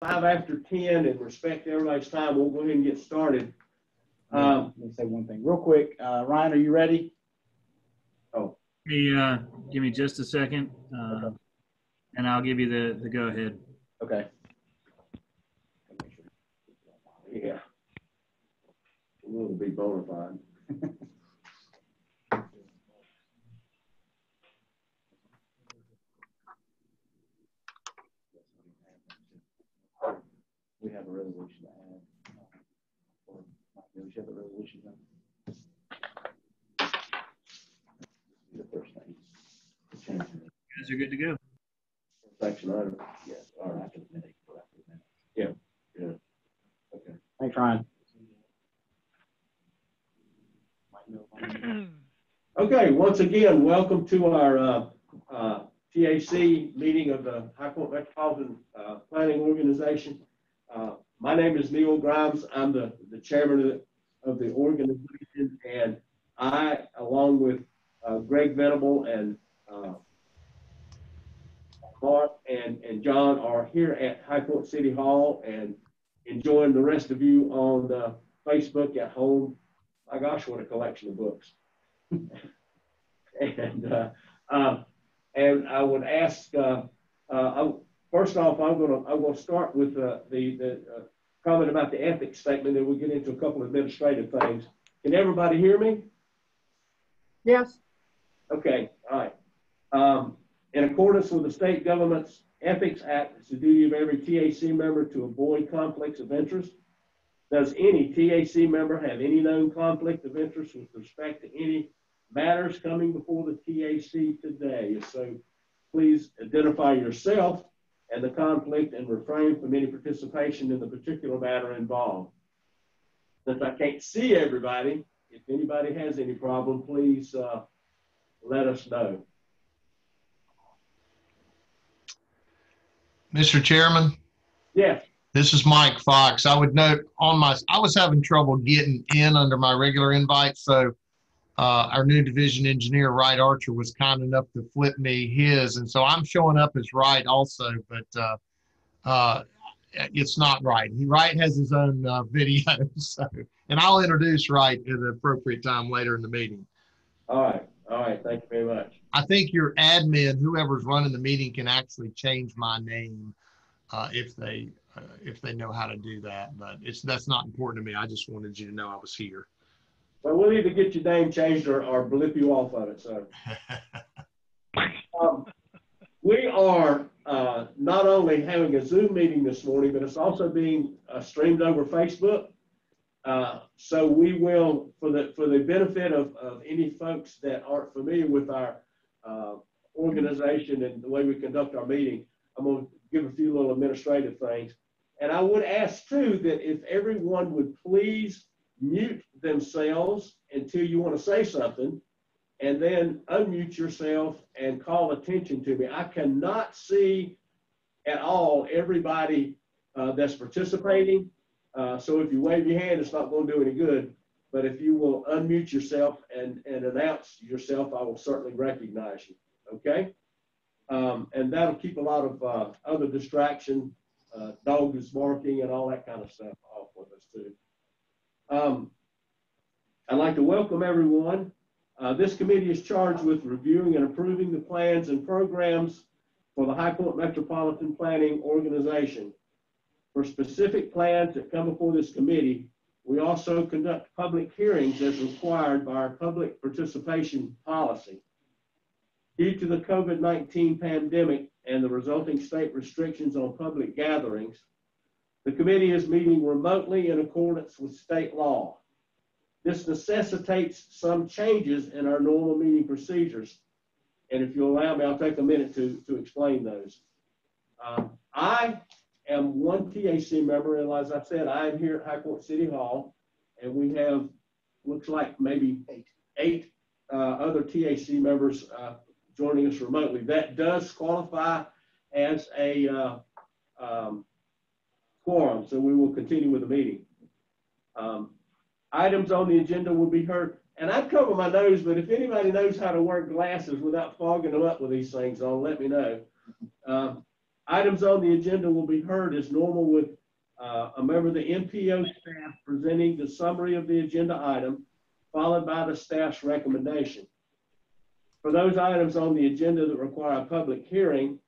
five after 10 and respect everybody's time, we'll go ahead and get started. Um, Let me say one thing real quick. Uh, Ryan, are you ready? oh, Hey, uh, give me just a second, uh, and I'll give you the, the go-ahead. Okay. yeah. We'll be bona fide. We have a resolution to add. Or, do we have a resolution? then? The first thing. The change in You guys are good to go. Section item. Yes, all right, after the minute, go after the minute. Yeah, yeah. Okay. Thanks, Ryan. Okay, once again, welcome to our uh, uh, TAC meeting of the High Point Metropolitan uh, Planning Organization. Uh, My name is Neil Grimes. I'm the, the chairman of the, of the organization, and I, along with uh, Greg Venable and uh, Mark and, and John, are here at High Point City Hall and enjoying the rest of you on uh, Facebook at home. My gosh, what a collection of books. and uh, uh, and I would ask. Uh, I, first off, I'm going to I'm going to start with the the comment about the ethics statement, and we'll get into a couple of administrative things. Can everybody hear me? Yes. Okay. All right. Um, in accordance with the state government's Ethics Act, it's the duty of every TAC member to avoid conflicts of interest. Does any TAC member have any known conflict of interest with respect to any matters coming before the TAC today? If so, please identify yourself and the conflict and refrain from any participation in the particular matter involved. Since I can't see everybody, if anybody has any problem, please uh, let us know. Mr. Chairman, Yes. this is Mike Fox. I would note on my, I was having trouble getting in under my regular invite, so uh, our new division engineer, Wright Archer, was kind enough to flip me his, and so I'm showing up as Wright also, but uh, uh, it's not Wright. He Wright has his own uh, video, so and I'll introduce Wright at an appropriate time later in the meeting. All right. All right. Thank you very much. I think your admin, whoever's running the meeting, can actually change my name uh, if they uh, if they know how to do that. But it's that's not important to me. I just wanted you to know I was here. Well, we'll either get your name changed or, or blip you off of it. So, um, we are uh, not only having a Zoom meeting this morning, but it's also being uh, streamed over Facebook. Uh, so we will, for the for the benefit of, of any folks that aren't familiar with our uh, organization and the way we conduct our meeting, I'm going to give a few little administrative things. And I would ask too that if everyone would please mute themselves until you want to say something, and then unmute yourself and call attention to me. I cannot see at all everybody uh, that's participating. Uh, so if you wave your hand, it's not going to do any good. But if you will unmute yourself and, and announce yourself, I will certainly recognize you. Okay? Um, and that'll keep a lot of uh, other distraction, uh, dog is barking and all that kind of stuff off with us too. Um, I'd like to welcome everyone. Uh, this committee is charged with reviewing and approving the plans and programs for the High Point Metropolitan Planning Organization. For specific plans that come before this committee, we also conduct public hearings as required by our public participation policy. Due to the COVID-19 pandemic and the resulting state restrictions on public gatherings, the committee is meeting remotely in accordance with state law. This necessitates some changes in our normal meeting procedures. And if you'll allow me, I'll take a minute to, to explain those. Um, I am one TAC member, and as I said, I am here at High Court City Hall, and we have, looks like maybe eight, eight uh, other TAC members uh, joining us remotely. That does qualify as a uh, um, quorum, so we will continue with the meeting. Um, items on the agenda will be heard, and I cover my nose, but if anybody knows how to wear glasses without fogging them up with these things on, let me know. Um, Items on the agenda will be heard as normal with uh, a member of the MPO staff presenting the summary of the agenda item, followed by the staff's recommendation. For those items on the agenda that require a public hearing,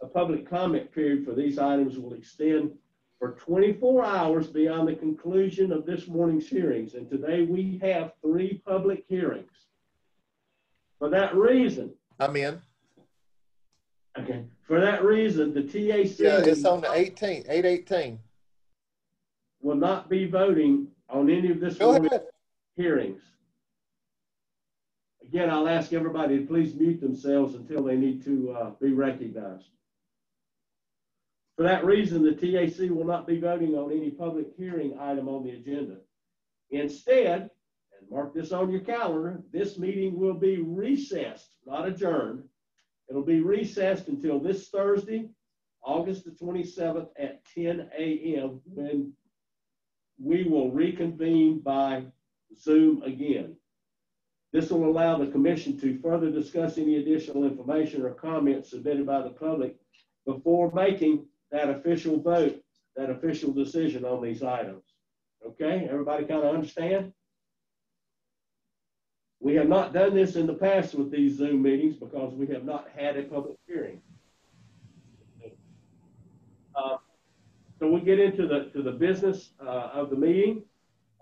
a public comment period for these items will extend for 24 hours beyond the conclusion of this morning's hearings. And today we have three public hearings. For that reason, I'm in. okay, for that reason, the TAC. Yeah, it's on the 18th, 818. will not be voting on any of this morning's hearings. Again, I'll ask everybody to please mute themselves until they need to uh, be recognized. For that reason, the TAC will not be voting on any public hearing item on the agenda. Instead, and mark this on your calendar, this meeting will be recessed, not adjourned. It'll be recessed until this Thursday, August the 27th at 10 a.m. when we will reconvene by Zoom again. This will allow the commission to further discuss any additional information or comments submitted by the public before making that official vote, that official decision on these items. Okay, everybody kind of understand? We have not done this in the past with these Zoom meetings because we have not had a public hearing. Uh, So we get into the, to the business uh, of the meeting.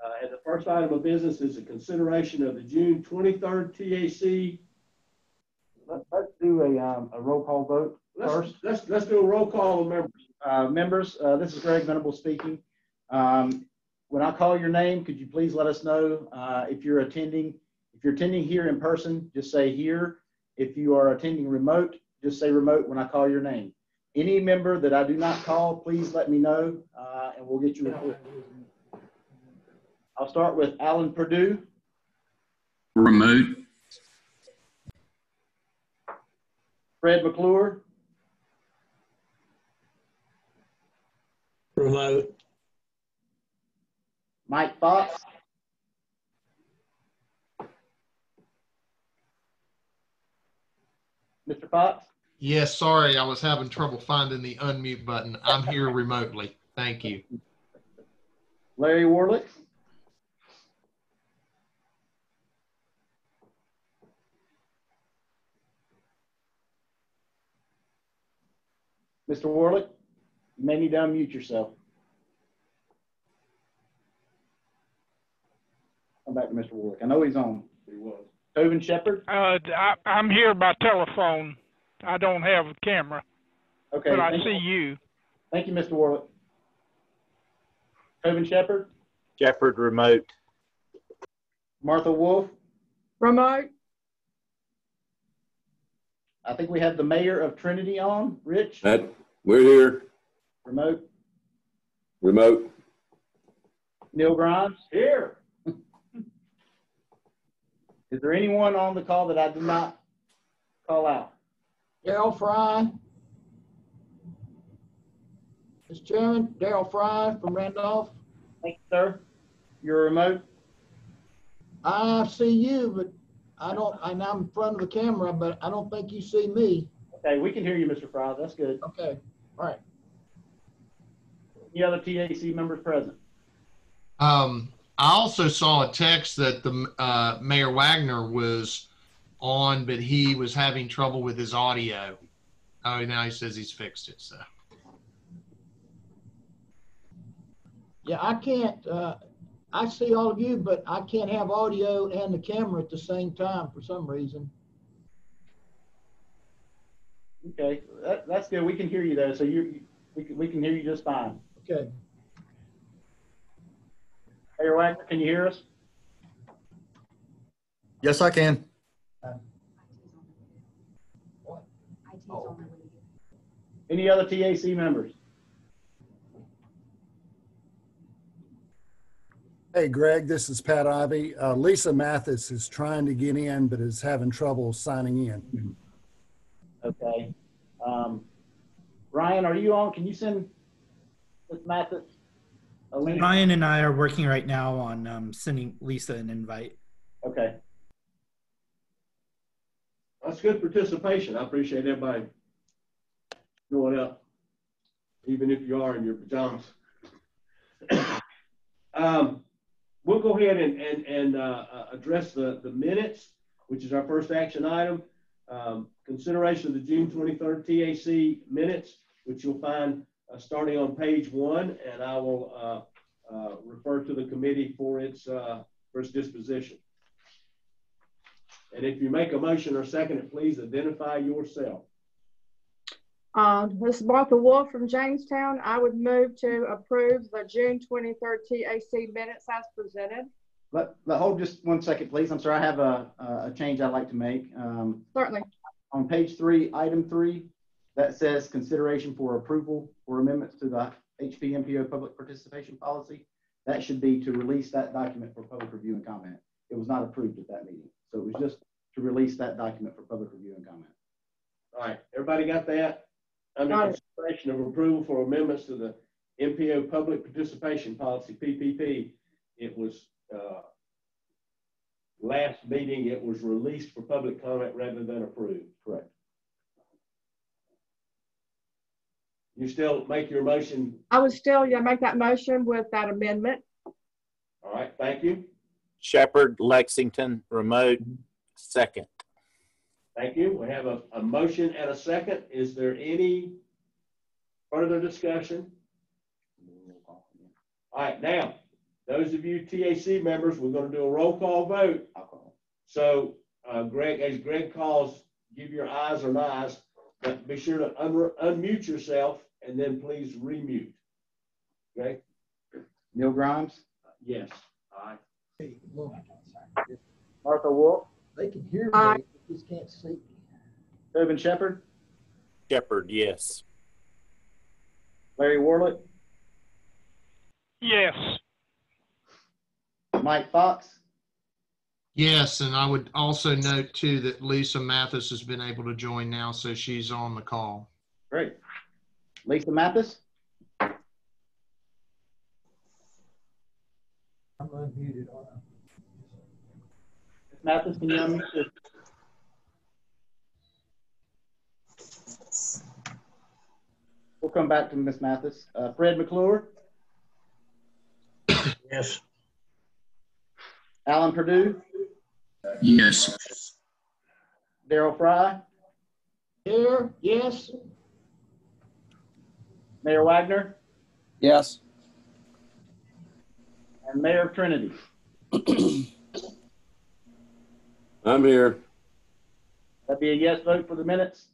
Uh, And the first item of business is a consideration of the June 23rd TAC. Let- Let's do a, um, a roll call vote Let's, let's, let's do a roll call of members. Uh, members, uh, this is Greg Venable speaking. Um, when I call your name, could you please let us know, uh, if you're attending? If you're attending here in person, just say here. If you are attending remote, just say remote when I call your name. Any member that I do not call, please let me know, uh, and we'll get you a I'll start with Alan Perdue, Remote, Fred McClure, Remote, Mike Fox, Mr. Fox, Yes, sorry, I was having trouble finding the unmute button. I'm here remotely. Thank you. Larry Warlick, Mr. Warlick, you may need to unmute yourself. Come back to Mr. Warlick. I know he's on. He was. Tobin Shepard? Uh, I, I'm here by telephone. I don't have a camera, okay. but I see you. Thank you, Mr. Warlick. Tobin Shepard? Shepard remote, Martha Wolf, Remote, I think we have the mayor of Trinity on, Rich, that, we're here, remote, remote. Neil Grimes. Here. Is there anyone on the call that I did not call out? Darrell Frye. Mr. Chairman, Darrell Frye from Randolph. Thank you, sir. You're remote. I see you, but I don't, and I'm in front of the camera, but I don't think you see me. Okay, we can hear you, Mr. Frye. That's good. Okay, all right. Any other TAC members present? Um, I also saw a text that the uh, Mayor Wagner was on, but he was having trouble with his audio. Oh, now he says he's fixed it. So Yeah, I can't, uh, I see all of you, but I can't have audio and the camera at the same time for some reason. Okay, that, that's good. We can hear you though, so you, we can, we can hear you just fine. Okay, Mayor Wagner, can you hear us? yes, I can. Any other TAC members? Hey, Greg, this is Pat Ivey. Uh, Lisa Mathis is trying to get in, but is having trouble signing in. Okay. Um, Ryan, are you on? Can you send Ms. Mathis a? Ryan and I are working right now on um, sending Lisa an invite. Okay. That's good participation. I appreciate everybody going up. even if you are in your pajamas. Um, we'll go ahead and, and, and, uh, uh, address the, the minutes, which is our first action item. Um, consideration of the June twenty-third TAC minutes, which you'll find, uh, starting on page one, and I will, uh, uh, refer to the committee for its, uh, for its disposition. And if you make a motion or second it, please identify yourself. Uh, this is Martha Wolf from Jamestown. I would move to approve the June twenty-third TAC minutes as presented. Let, let, hold just one second, please. I'm sorry, I have a, a change I'd like to make. Um, Certainly. on page three, item three, that says consideration for approval for amendments to the HP MPO public participation policy. That should be to release that document for public review and comment. It was not approved at that meeting. So it was just to release that document for public review and comment. All right, everybody got that? Under Got it. consideration of approval for amendments to the MPO Public Participation Policy, PPP, it was, uh, last meeting, it was released for public comment rather than approved. Correct. You still make your motion, I would still, yeah, make that motion with that amendment. all right, thank you, Shepard, Lexington, remote, second. thank you. We have a, a motion and a second. Is there any further discussion? All right, now, those of you TAC members, we're gonna do a roll call vote. So, uh, Greg, as Greg calls, give your eyes or nods, but be sure to un- unmute yourself and then please remute. Okay? Neil Grimes, Yes. Aye. Hey, look, Martha Wolf, They can hear Aye. me, they just can't see. me. Tobin Shepard? Shepard, yes. Larry Warlick, Yes. Mike Fox, Yes, and I would also note too that Lisa Mathis has been able to join now, so she's on the call. great. Lisa Mathis, I'm unmuted. aren't Mathis, can you unmute? your- We'll come back to Miss Mathis. Uh, Fred McClure, Yes. Alan Perdue, Yes. Daryl Frye, Here, yes, Mayor Wagner, Yes. and Mayor Trinity. I'm here. That'd be a yes vote for the minutes.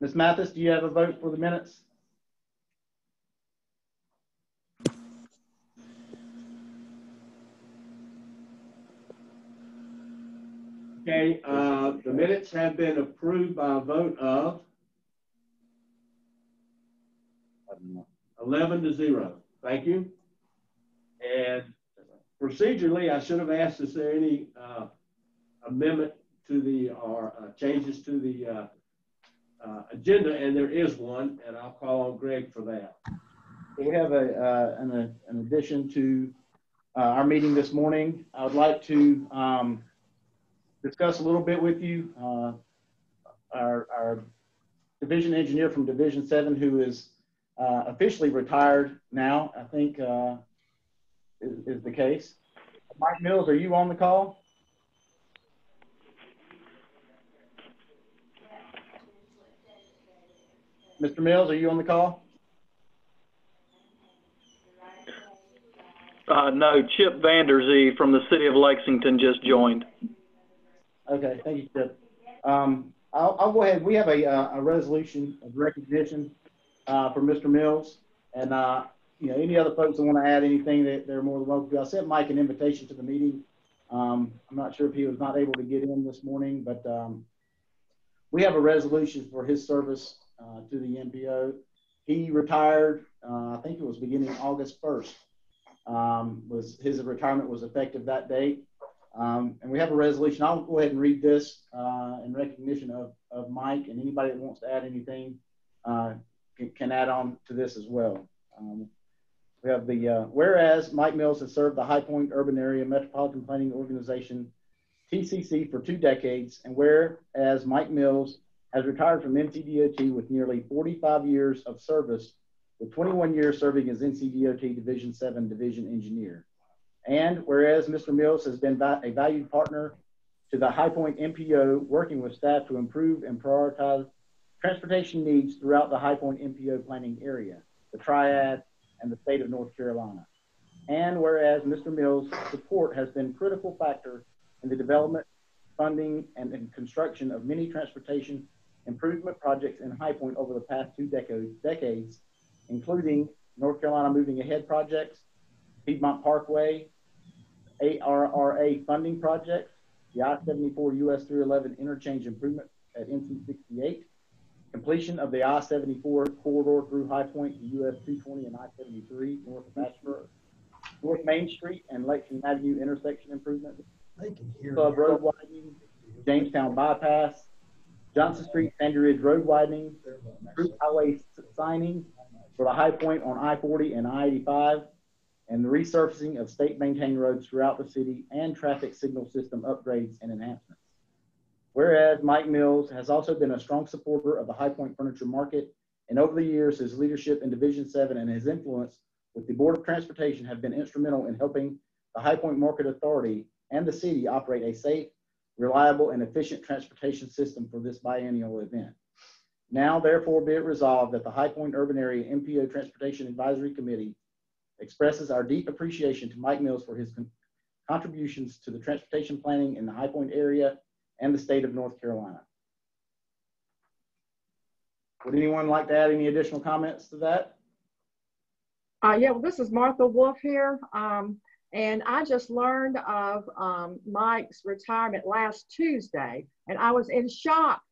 Ms. Mathis, do you have a vote for the minutes? Okay, uh, the minutes have been approved by a vote of eleven to zero. Thank you. And procedurally, I should have asked, is there any, uh, amendment to the, or, uh, changes to the, uh, uh, agenda? And there is one, and I'll call on Greg for that. We have a, uh, an, an addition to, our meeting this morning. I would like to, um, discuss a little bit with you, uh, our, our division engineer from Division Seven, who is, uh, officially retired now, I think, uh, is, is the case. Mike Mills, are you on the call? Mr. Mills, are you on the call? Uh, no, Chip Vanderzee from the city of Lexington just joined. Okay, thank you, Chip. Um, I'll, I'll go ahead. We have a, uh, a resolution of recognition, uh, for Mr. Mills. And, uh, you know, any other folks that want to add anything that they're more than welcome to. I sent Mike an invitation to the meeting. Um, I'm not sure if he was not able to get in this morning, but, um, we have a resolution for his service, uh, to the MPO. He retired, uh, I think it was beginning August 1st. Um, was, his retirement was effective that date. Um, and we have a resolution. I'll go ahead and read this uh, in recognition of, of Mike and anybody that wants to add anything uh, can, can add on to this as well. Um, we have the uh, whereas Mike Mills has served the High Point Urban Area Metropolitan Planning Organization TCC for two decades, and whereas Mike Mills has retired from NCDOT with nearly 45 years of service, with 21 years serving as NCDOT Division 7 Division Engineer. And whereas Mr. Mills has been a valued partner to the High Point MPO, working with staff to improve and prioritize transportation needs throughout the High Point MPO planning area, the Triad, and the state of North Carolina. And whereas Mr. Mills' support has been a critical factor in the development, funding, and, construction of many transportation improvement projects in High Point over the past two decades, including North Carolina Moving Ahead projects, Piedmont Parkway, ARRA funding projects, the I-74 US 311 interchange improvement at NC 68, completion of the I-74 corridor through High Point to US 220 and I-73 north of Asheboro, North Main Street and Lexington Avenue intersection improvement, Club Road widening, Jamestown bypass, Johnson Street, Sandy Ridge Road widening, Troop Highway signing for the High Point on I-40 and I-85, and the resurfacing of state maintained roads throughout the city and traffic signal system upgrades and enhancements. Whereas Mike Mills has also been a strong supporter of the High Point Furniture Market, and over the years, his leadership in Division 7 and his influence with the Board of Transportation have been instrumental in helping the High Point Market Authority and the city operate a safe, reliable, and efficient transportation system for this biennial event. Now, therefore, be it resolved that the High Point Urban Area MPO Transportation Advisory Committee expresses our deep appreciation to Mike Mills for his con contributions to the transportation planning in the High Point area and the state of North Carolina. Would anyone like to add any additional comments to that? Uh, yeah, well, this is Martha Wolf here. Um, and I just learned of um, Mike's retirement last Tuesday, and I was in shock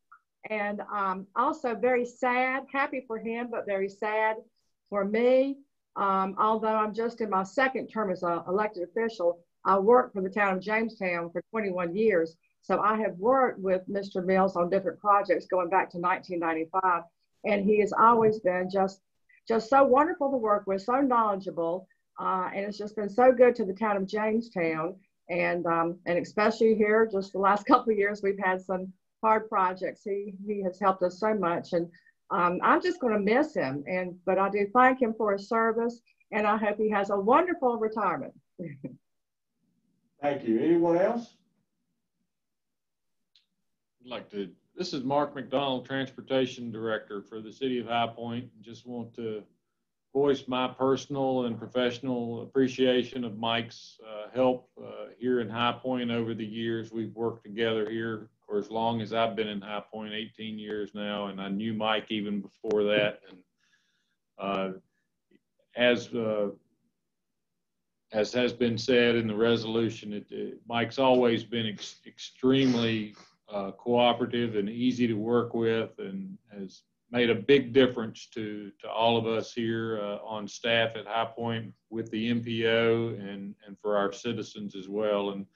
and um, also very sad, happy for him, but very sad for me. Um, although I'm just in my second term as an elected official, I worked for the town of Jamestown for 21 years. So I have worked with Mr. Mills on different projects going back to 1995. And he has always been just, just so wonderful to work with, so knowledgeable. Uh, and it's just been so good to the town of Jamestown. And, um, and especially here, just the last couple of years, we've had some hard projects. He, he has helped us so much. And um, I'm just going to miss him. And, but I do thank him for his service and I hope he has a wonderful retirement. Thank you. Anyone else? I'd like to, this is Mark McDonald, Transportation Director for the City of High Point. Just want to voice my personal and professional appreciation of Mike's uh, help uh, here in High Point over the years. We've worked together here for as long as I've been in High Point, 18 years now, and I knew Mike even before that. And uh, as uh, as has been said in the resolution, it, it, Mike's always been ex extremely uh, cooperative and easy to work with, and has made a big difference to to all of us here uh, on staff at High Point with the MPO and and for our citizens as well. And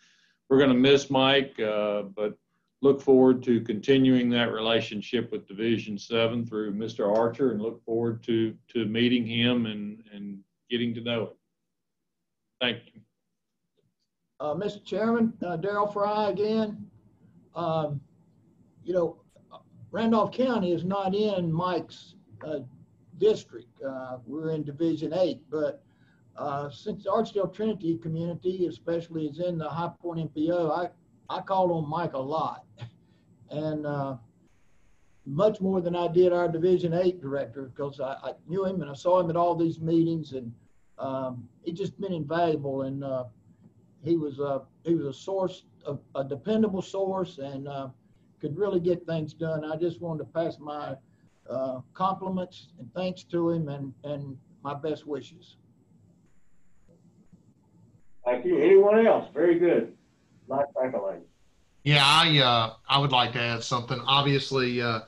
we're going to miss Mike, uh, but look forward to continuing that relationship with Division Seven through Mr. Archer, and look forward to to meeting him and and getting to know him. Thank you. Uh, Mr. Chairman, uh, Daryl Frye again. Um, you know, Randolph County is not in Mike's uh, district. Uh, we're in Division 8, but uh, since the Archdale Trinity community, especially is in the High Point MPO, I, I called on Mike a lot. And uh, much more than I did our Division 8 director because I, I, knew him and I saw him at all these meetings and um, he just been invaluable and uh, he was a he was a source of a dependable source and uh, could really get things done. I just wanted to pass my uh, compliments and thanks to him and and my best wishes. Thank you. Anyone else? Very good. Nice accolade. Yeah, I uh, I would like to add something. Obviously, uh,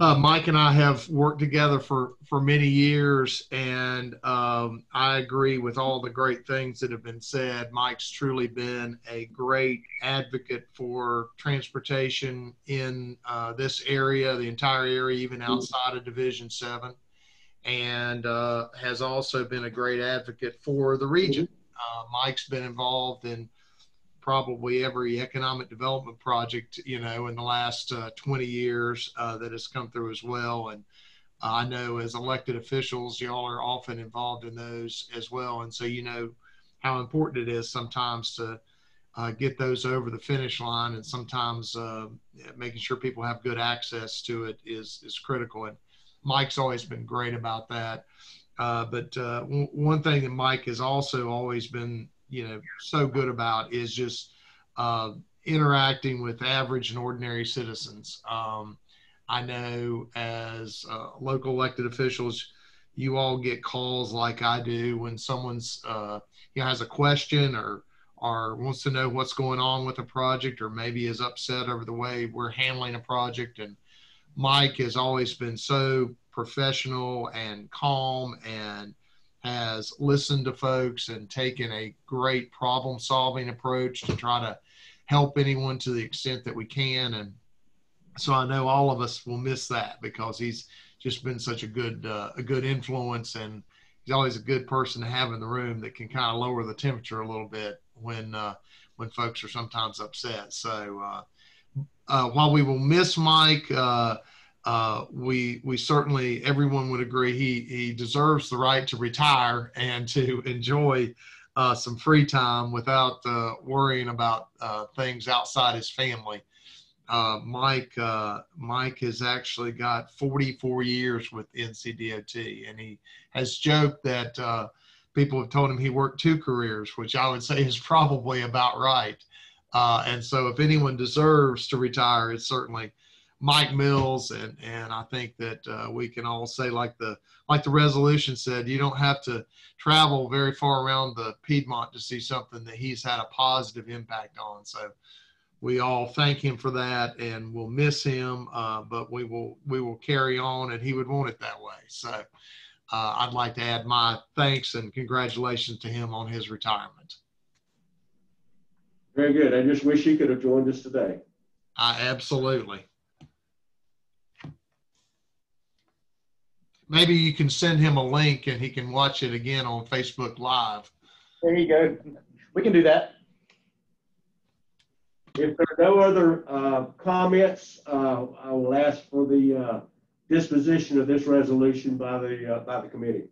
uh, Mike and I have worked together for for many years, and um, I agree with all the great things that have been said. Mike's truly been a great advocate for transportation in uh, this area, the entire area, even outside of Division Seven, and uh, has also been a great advocate for the region. Uh, Mike's been involved in probably every economic development project, you know, in the last uh, 20 years uh, that has come through as well. And I know as elected officials, y'all are often involved in those as well. And so, you know, how important it is sometimes to uh, get those over the finish line and sometimes uh, making sure people have good access to it is, is critical. And Mike's always been great about that. Uh, but uh, w- one thing that Mike has also always been, you know, so good about is just uh, interacting with average and ordinary citizens. Um, I know as uh, local elected officials, you all get calls like I do when someone's, uh, you know, has a question or or wants to know what's going on with a project or maybe is upset over the way we're handling a project and Mike has always been so professional and calm and has listened to folks and taken a great problem solving approach to try to help anyone to the extent that we can. And so I know all of us will miss that because he's just been such a good, uh, a good influence and he's always a good person to have in the room that can kind of lower the temperature a little bit when, uh, when folks are sometimes upset. So, uh, uh, while we will miss Mike, uh, we we certainly everyone would agree he he deserves the right to retire and to enjoy uh, some free time without uh, worrying about uh, things outside his family. Uh, Mike uh, Mike has actually got 44 years with NCDOT, and he has joked that people have told him he worked two careers, which I would say is probably about right. and so, if anyone deserves to retire, it's certainly Mike Mills, and and I think that uh, we can all say like the like the resolution said, you don't have to travel very far around the Piedmont to see something that he's had a positive impact on. So we all thank him for that, and we'll miss him, uh, but we will we will carry on, and he would want it that way. So uh, I'd like to add my thanks and congratulations to him on his retirement. Very good. I just wish he could have joined us today. I absolutely. Maybe you can send him a link and he can watch it again on Facebook Live. There you go. We can do that. If there are no other uh, comments, uh, I will ask for the uh, disposition of this resolution by the uh, by the committee.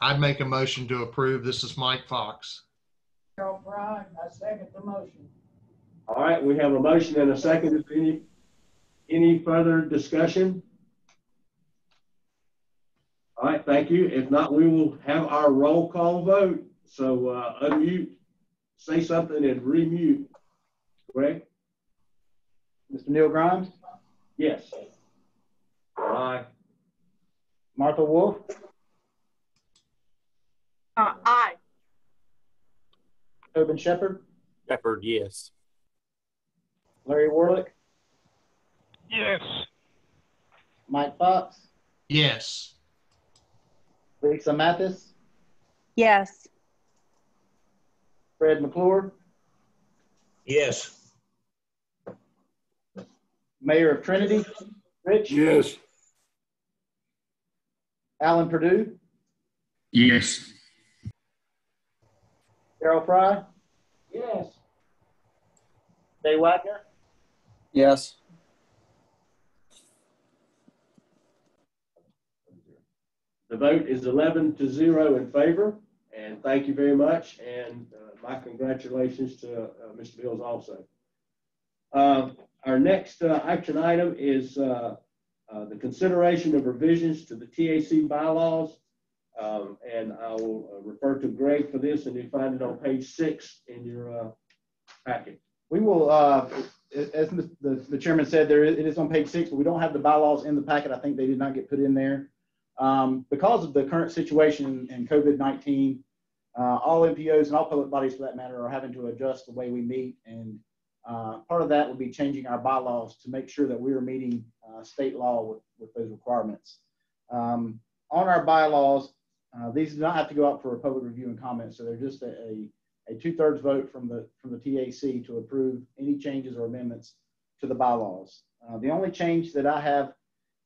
I'd make a motion to approve. This is Mike Fox. Darrell Frye, I second the motion. All right, we have a motion and a second. Is any any further discussion? All right, thank you. If not, we will have our roll call vote. So uh, unmute, say something and remute. Greg? Mr. Neil Grimes? Yes. Aye. Martha Wolf? Uh, aye. Tobin Shepard? Shepard, yes. Larry Warlick? Yes. Mike Fox? Yes. Lisa Mathis? Yes. Fred McClure? Yes. Mayor of Trinity? Rich? Yes. Alan Perdue? Yes. Darrell Frye? Yes. Jay Wagner? Yes. The vote is 11 to 0 in favor. And thank you very much. And uh, my congratulations to uh, Mr. Mills also. Uh, our next uh, action item is uh, uh, the consideration of revisions to the TAC bylaws. Um, and I will refer to Greg for this, and you find it on page six in your packet. We will, as the, the chairman said, there it is on page six, but we don't have the bylaws in the packet. I think they did not get put in there. Um, because of the current situation in COVID-19, uh, all MPOs and all public bodies for that matter are having to adjust the way we meet. And uh, part of that will be changing our bylaws to make sure that we are meeting uh, state law with, with those requirements. Um, on our bylaws, uh, these do not have to go out for a public review and comment. So they're just a, a, a two thirds vote from the, from the TAC to approve any changes or amendments to the bylaws. Uh, the only change that I have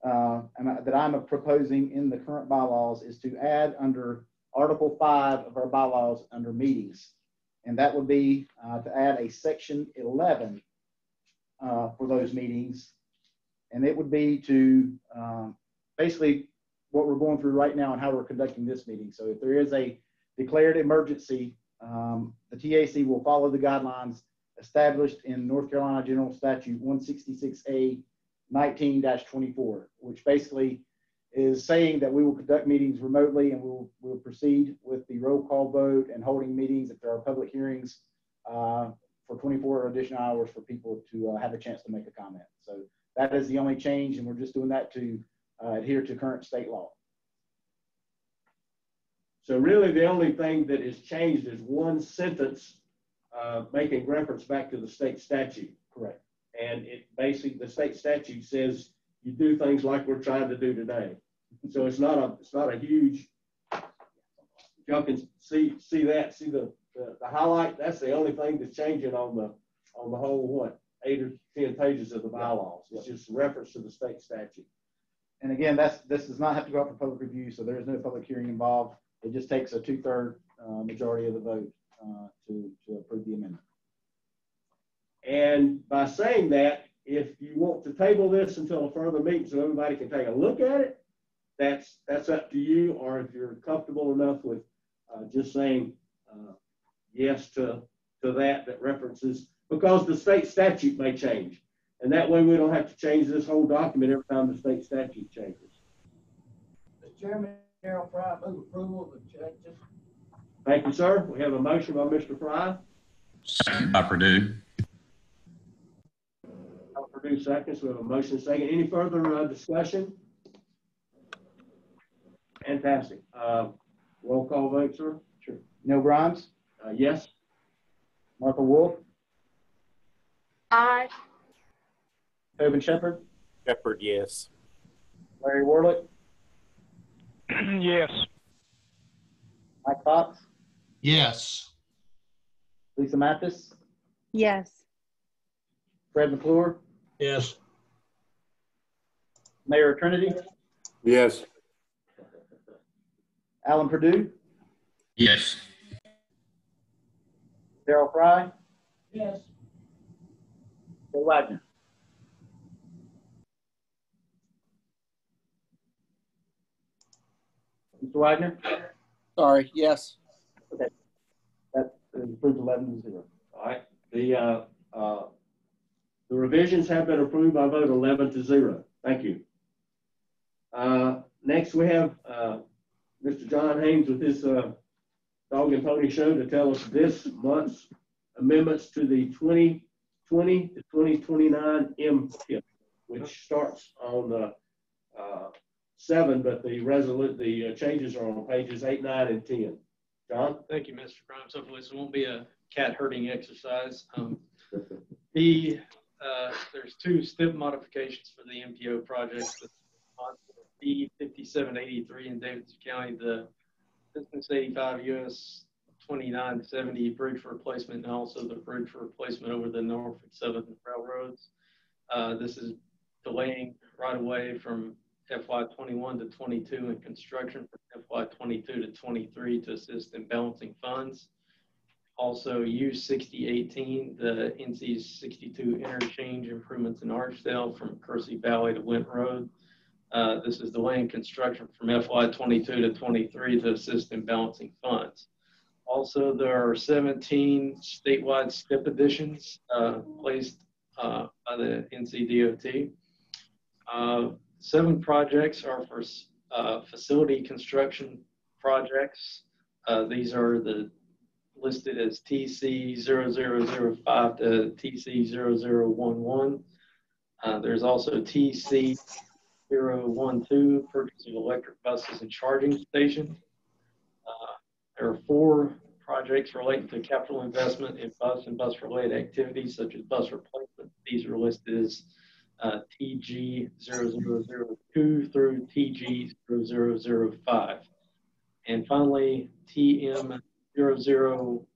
uh, that I'm proposing in the current bylaws is to add under Article 5 of our bylaws under meetings. and that would be uh, to add a section 11 uh, for those meetings. And it would be to um, basically what we're going through right now and how we're conducting this meeting. So if there is a declared emergency, um, the TAC will follow the guidelines established in North Carolina General Statute 166A 19-24, which basically is saying that we will conduct meetings remotely and we'll, we'll proceed with the roll call vote and holding meetings if there are public hearings uh, for 24 additional hours for people to uh, have a chance to make a comment. So that is the only change, and we're just doing that to uh, adhere to current state law. So really, the only thing that is changed is one sentence uh, making reference back to the state statute. Correct. And it basically, the state statute says you do things like we're trying to do today. So it's not a, it's not a huge, y'all can see, see that, see the, the, the highlight, that's the only thing that's changing on the, on the whole, what, eight or 10 pages of the bylaws. It's just reference to the state statute. And again, that's, this does not have to go out for public review, so there is no public hearing involved. It just takes a two-third uh, majority of the vote uh, to, to approve the amendment. And by saying that, if you want to table this until a further meeting so everybody can take a look at it, that's that's up to you. Or if you're comfortable enough with uh, just saying uh, yes to to that that references because the state statute may change, and that way we don't have to change this whole document every time the state statute changes. Mr. Chairman, Darrell Frye, move approval of the changes. Thank you, sir. We have a motion by Mr. Frye. Second by Perdue. Perdue seconds. We have a motion second. Any further uh, discussion? Fantastic. Uh, roll call vote, sir. Sure. Neil Grimes? Uh, yes. Martha Wolf? Aye. Tobin Shepard? Shepard, yes. Larry Warlick? yes. Mike Fox? Yes. Lisa Mathis? Yes. Fred McClure? Yes. Mayor Trinity? Yes. Alan Perdue? Yes. Darrell Frye? Yes. Bill Wagner? Mr. Wagner? Sorry, yes. Okay. That is approved 11 to 0. All right. The uh, uh, the revisions have been approved by vote 11 to 0. Thank you. Uh, next, we have uh, Mr. John Haynes with his uh, Dog and Pony Show to tell us this month's amendments to the 2020 to 2029 MTIP, which starts on the uh, 7, but the resolute the uh, changes are on pages 8, 9, and 10. John? Thank you, Mr. Grimes. Hopefully this won't be a cat herding exercise. Um, the uh, there's two step modifications for the MPO projects. The B5783 in Davidson County, the Business 85 US 2970 bridge for replacement, and also the bridge for replacement over the Norfolk Southern Railroads. Uh, this is delaying right away from FY21 to 22 and construction from FY22 to 23 to assist in balancing funds. Also, U6018, the NC 62 interchange improvements in Archdale from Kersey Valley to Weant Road. Uh, this is delaying construction from FY22 to 23 to assist in balancing funds. Also, there are 17 statewide STIP additions uh, placed uh, by the NCDOT. Uh, seven projects are for uh, facility construction projects. Uh, these are the listed as TC0005 to TC0011. Uh, there's also TC012, purchase of electric buses and charging stations. Uh, there are four projects relating to capital investment in bus and bus related activities such as bus replacement. These are listed as uh, TG0002 through TG0005. And finally, TM0010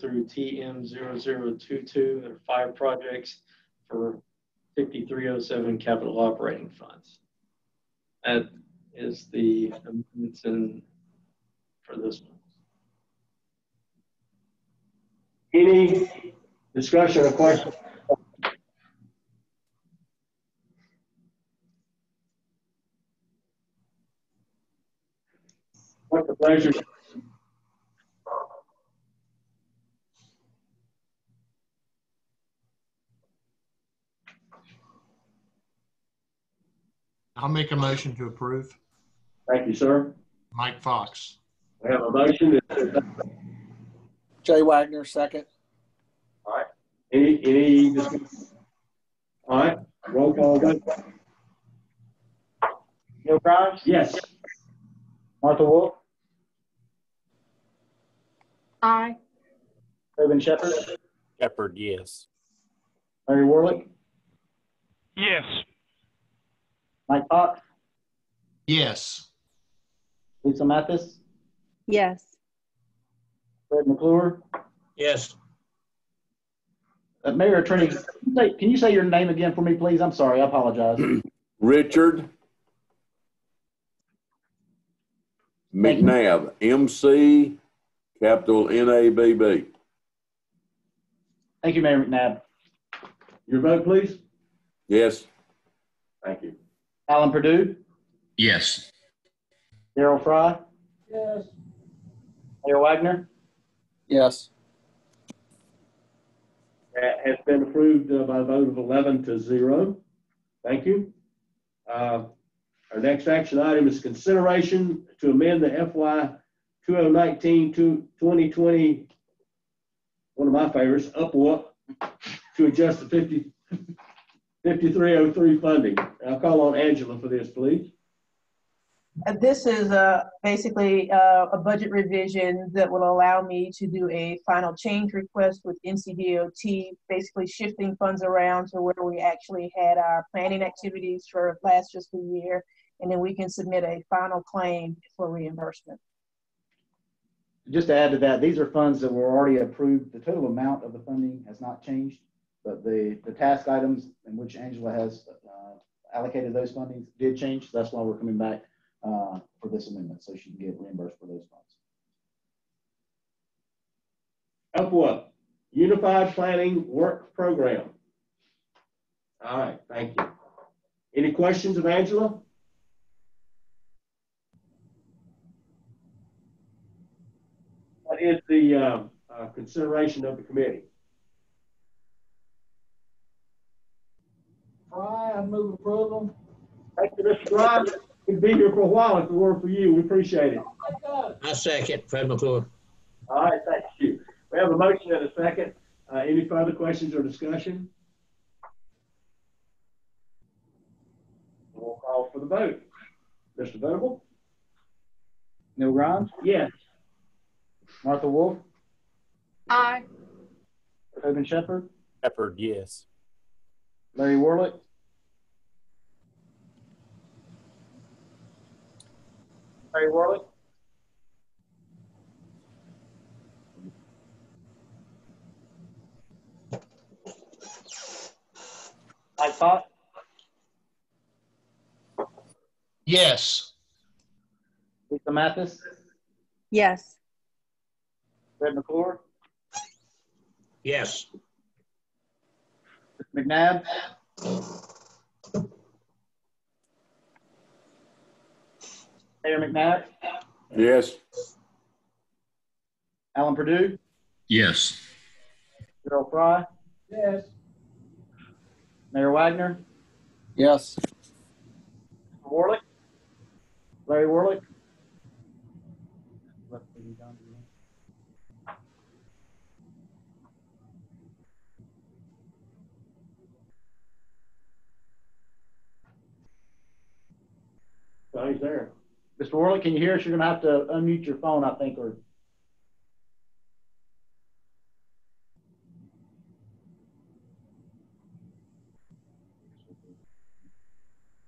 through TM0022. There are five projects for 5307 capital operating funds. That is the amendments in for this one. Any discussion or question? What's the pleasure? I'll make a motion to approve. Thank you, sir. Mike Fox. We have a motion. Jay Wagner, second. All right. Any, any discussion? All right, roll call vote. Neil Grimes, Yes. Martha Wolf, Aye. Tobin Shepard, Shepard, yes. Larry Warlick, Yes. Mike Fox, Yes. Lisa Mathis, Yes. Fred McClure. Yes. Uh, Mayor Attorney, can you say- can you say your name again for me, please? I'm sorry, I apologize. Richard McNabb, M-C, capital N-A-B-B. Thank you, Mayor McNabb. Your vote, please. Yes. Thank you. Alan Perdue, Yes. Daryl Frye, Yes. Mayor Wagner, Yes. That has been approved uh, by a vote of 11 to 0. Thank you. Uh, Our next action item is consideration to amend the FY 2019 to 2020, one of my favorites, up UPWP, to adjust the 50 5303 funding. I'll call on Angela for this, please. Uh, This is uh, basically uh, a budget revision that will allow me to do a final change request with NCDOT, basically shifting funds around to where we actually had our planning activities for last fiscal year, and then we can submit a final claim for reimbursement. Just to add to that, these are funds that were already approved. The total amount of the funding has not changed, but the, the task items in which Angela has uh, allocated those fundings did change. That's why we're coming back uh, for this amendment, so she can get reimbursed for those funds. UPWP, Unified Planning Work Program. All right, thank you. Any questions of Angela? What is the uh, uh, consideration of the committee? Fry, I move approval. Thank you, Mr. Grimes. You've be here for a while. If it were for you, we appreciate it. I second Fred McClure. All right, thank you. We have a motion and a second. Uh, any further questions or discussion? We'll call for the vote. Mr. Venable? Neil Grimes, Yes. Martha Wolf, Aye. Tobin Shepard? Shepherd, yes. Larry Warlick, Larry Warlick, I thought. Yes. Lisa Mathis, Yes. Fred McClure, Yes. McNabb, Mayor McNabb, Yes. Alan Perdue, Yes. Gerald Frye, Yes. Mayor Wagner, Yes. Warlick, Larry Warlick. Oh, he's there. Mr. Warlick, can you hear us? You're gonna have to unmute your phone, I think, or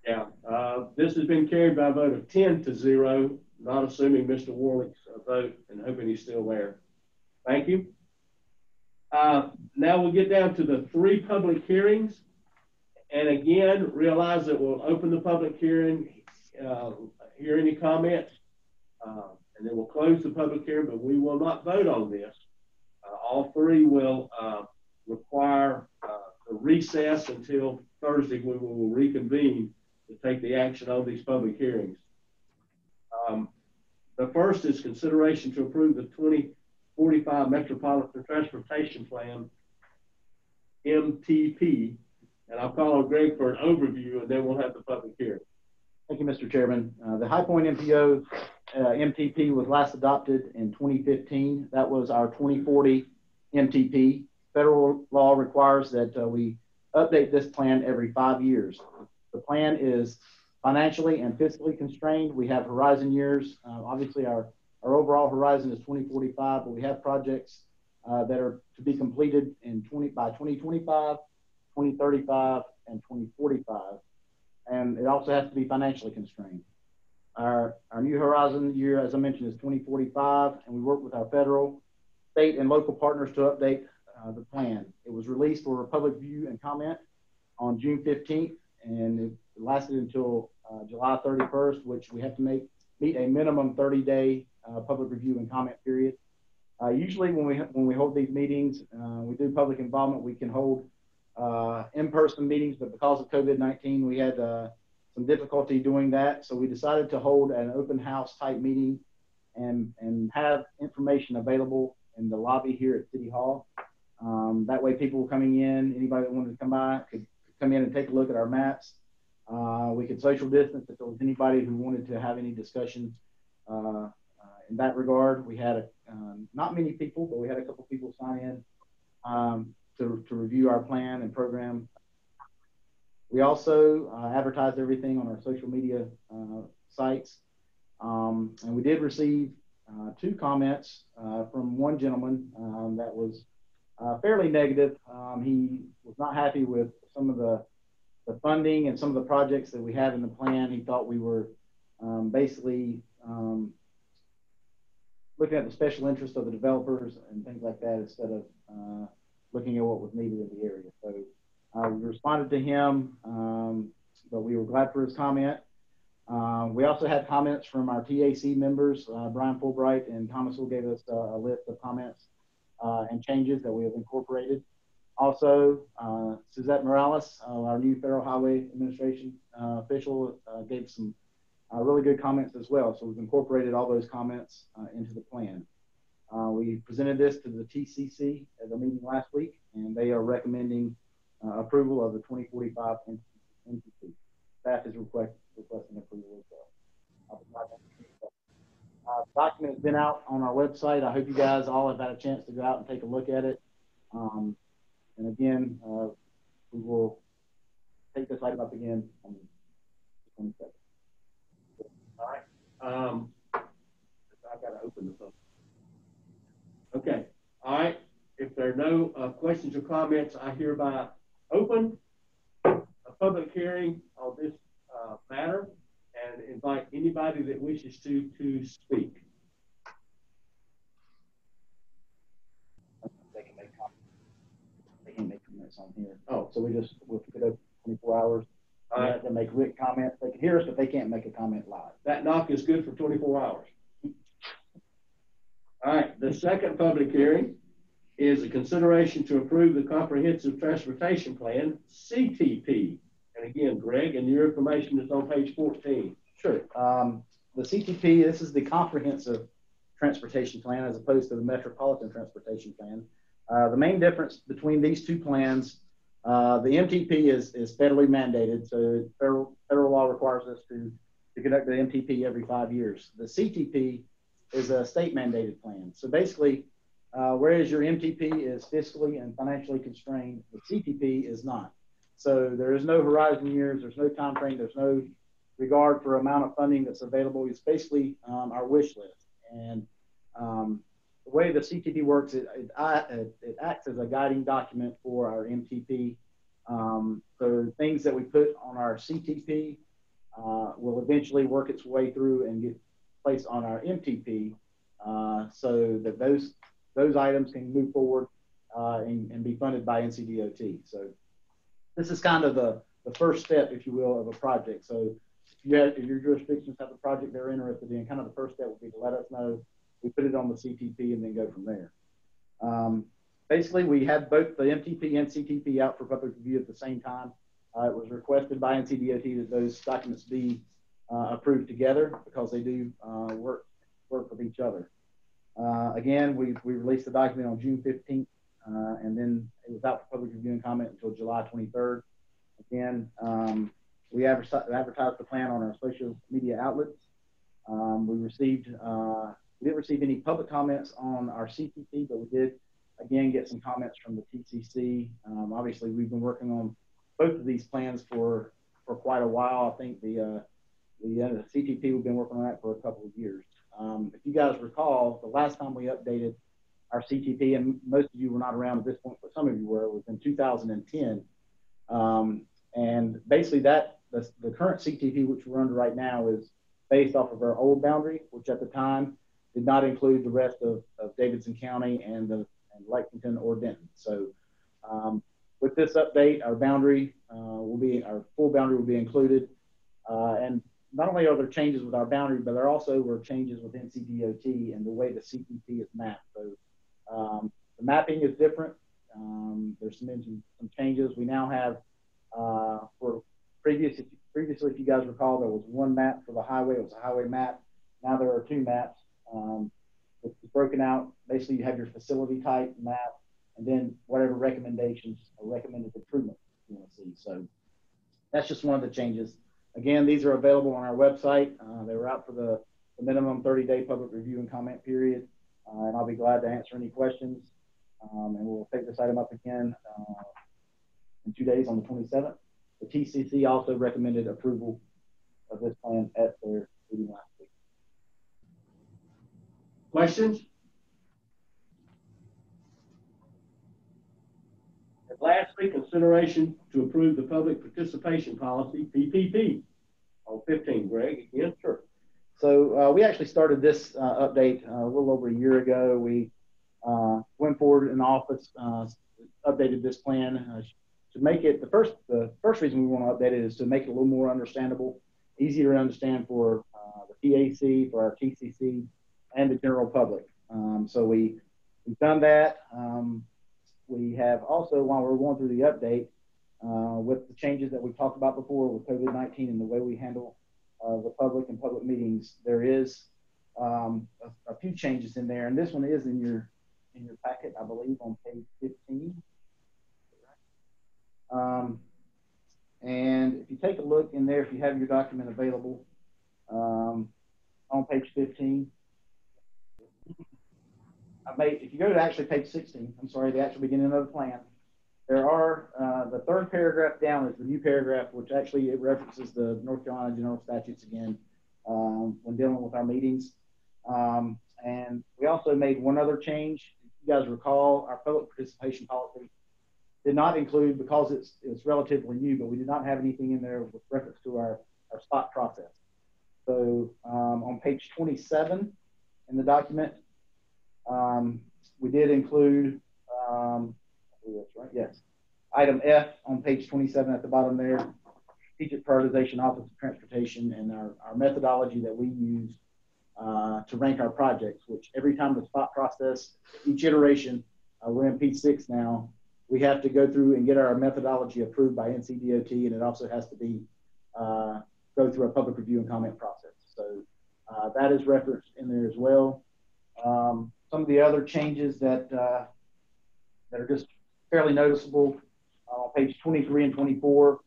Yeah, uh, this has been carried by a vote of 10 to 0, not assuming Mr. Warlick's uh, vote and hoping he's still there. Thank you. Uh, now we'll get down to the three public hearings. And again, realize that we'll open the public hearing, uh, hear any comments, uh, and then we'll close the public hearing, but we will not vote on this. Uh, all three will uh, require uh, a recess until Thursday when we will reconvene to take the action on these public hearings. Um, the first is consideration to approve the 2045 Metropolitan Transportation Plan, MTP. And I'll call on Greg for an overview and then we'll have the public hearing. Thank you, Mr. Chairman. Uh, the High Point MPO uh, MTP was last adopted in 2015. That was our 2040 MTP. Federal law requires that uh, we update this plan every five years. The plan is financially and fiscally constrained. We have horizon years. Uh, obviously, our, our overall horizon is 2045, but we have projects uh, that are to be completed in 20 by 2025, 2035, and 2045. And it also has to be financially constrained. Our, our new horizon year, as I mentioned, is 2045, and we work with our federal, state, and local partners to update uh, the plan. It was released for public view and comment on June 15th, and it lasted until uh, July 31st, which we have to make meet a minimum 30-day uh, public review and comment period. Uh, usually, when we when we hold these meetings, uh, we do public involvement. We can hold uh, in-person meetings, but because of COVID-19, we had some difficulty doing that. So we decided to hold an open house type meeting and, and have information available in the lobby here at City Hall. Um, that way people coming in, anybody that wanted to come by could come in and take a look at our maps. Uh, we could social distance if there was anybody who wanted to have any discussion uh, uh, in that regard. We had a, um, not many people, but we had a couple people sign in um, to, to review our plan and program we also uh, advertised everything on our social media uh, sites. Um, and we did receive uh, two comments uh, from one gentleman um, that was uh, fairly negative. Um, he was not happy with some of the, the funding and some of the projects that we had in the plan. He thought we were um, basically um, looking at the special interest of the developers and things like that instead of uh, looking at what was needed in the area. So uh, we responded to him, um, but we were glad for his comment. Uh, we also had comments from our TAC members. Uh, Brian Fulbright and Thomas Will gave us uh, a list of comments uh, and changes that we have incorporated. Also, uh, Suzette Morales, our new Federal Highway Administration official, gave some really good comments as well. So we've incorporated all those comments into the plan. We presented this to the TCC at the meeting last week, and they are recommending uh, approval of the 2045 MTP. Staff is request, requesting approval as well. Uh, the document has been out on our website. I hope you guys all have had a chance to go out and take a look at it. Um, and again, uh, we will take this item up again on the 22nd. All right. Um, I've got to open the phone. Okay. All right. If there are no uh, questions or comments, I hereby open a public hearing on this uh, matter and invite anybody that wishes to to speak. They can make comments. They can make comments on here. Oh, so we just we'll keep it open 24 hours. All right. They make written comments. They can hear us, but they can't make a comment live. That knock is good for 24 hours. All right. The second public hearing is a consideration to approve the Comprehensive Transportation Plan, CTP. And again, Greg, and your information is on page 14. Sure. Um, the CTP, this is the Comprehensive Transportation Plan as opposed to the Metropolitan Transportation Plan. Uh, the main difference between these two plans, uh, the MTP is, is federally mandated, so federal, federal law requires us to, to conduct the MTP every five years. The CTP is a state mandated plan. So basically, uh, whereas your MTP is fiscally and financially constrained, the CTP is not. So there is no horizon years, there's no time frame, there's no regard for amount of funding that's available. It's basically um, our wish list. And um, the way the CTP works, it, it, it, acts as a guiding document for our MTP. Um, so things that we put on our CTP uh, will eventually work its way through and get placed on our MTP uh, so that those those items can move forward uh, and, and, be funded by NCDOT. So this is kind of the, the first step, if you will, of a project. So if, you have, if your jurisdictions have a project they're interested in, kind of the first step would be to let us know. We put it on the CTP and then go from there. Um, basically, we had both the MTP and CTP out for public review at the same time. Uh, it was requested by NCDOT that those documents be approved together because they do uh, work work with each other. Uh, again, we we released the document on June 15th, uh, and then it was out for public review and comment until July 23rd. Again, um, we advertised, advertised the plan on our social media outlets. Um, we received uh, we didn't receive any public comments on our CTP, but we did again get some comments from the TCC. Um, obviously, we've been working on both of these plans for for quite a while. I think the uh, the, uh, the CTP we've been working on that for a couple of years. Um, if you guys recall, the last time we updated our CTP, and most of you were not around at this point, but some of you were, was in 2010. Um, and basically, that the, the current CTP, which we're under right now, is based off of our old boundary, which at the time did not include the rest of, of Davidson County and the and Lexington or Denton. So um, with this update, our boundary uh, will be our full boundary will be included, uh, and not only are there changes with our boundary, but there also were changes with NCDOT and the way the CTP is mapped. So um, the mapping is different. Um, there's some, some changes. We now have uh, for previous previously, if you guys recall, there was one map for the highway. It was a highway map. Now there are two maps. Um, it's broken out. Basically, you have your facility type map, and then whatever recommendations or recommended improvements you want to see. So that's just one of the changes. Again, these are available on our website. Uh, they were out for the, the minimum 30-day public review and comment period, uh, and I'll be glad to answer any questions. Um, and we'll take this item up again uh, in two days on the 27th. The TCC also recommended approval of this plan at their meeting last week. Questions? Lastly, consideration to approve the public participation policy, PPP. On 15, Greg, again? Sure. So uh, we actually started this uh, update uh, a little over a year ago. We uh, went forward in office, uh, updated this plan uh, to make it the first. The first reason we want to update it is to make it a little more understandable, easier to understand for the TAC, for our TCC, and the general public. Um, so we we've done that. Um, we have also, while we're going through the update, uh, with the changes that we've talked about before with COVID-19 and the way we handle uh, the public and public meetings, there is um, a, a, few changes in there, and this one is in your in your packet, I believe, on page 15. Um, and if you take a look in there, if you have your document available um, on page 15, I made, if you go to actually page 16, I'm sorry, the actual beginning of the plan, there are, uh, the third paragraph down is the new paragraph, which actually it references the North Carolina general statutes again um, when dealing with our meetings. Um, and we also made one other change. If you guys recall, our public participation policy did not include, because it's, it's relatively new, but we did not have anything in there with reference to our, our spot process. So um, on page 27 in the document, um, we did include, um, that's right, yes, item F on page 27 at the bottom there, strategic prioritization office of transportation and our, our methodology that we use uh, to rank our projects, which every time the spot process, each iteration, uh, we're in P6 now, we have to go through and get our methodology approved by NCDOT, and it also has to be uh, go through a public review and comment process. So uh, that is referenced in there as well. Um, some of the other changes that uh, that are just fairly noticeable uh, on page 23 and 24.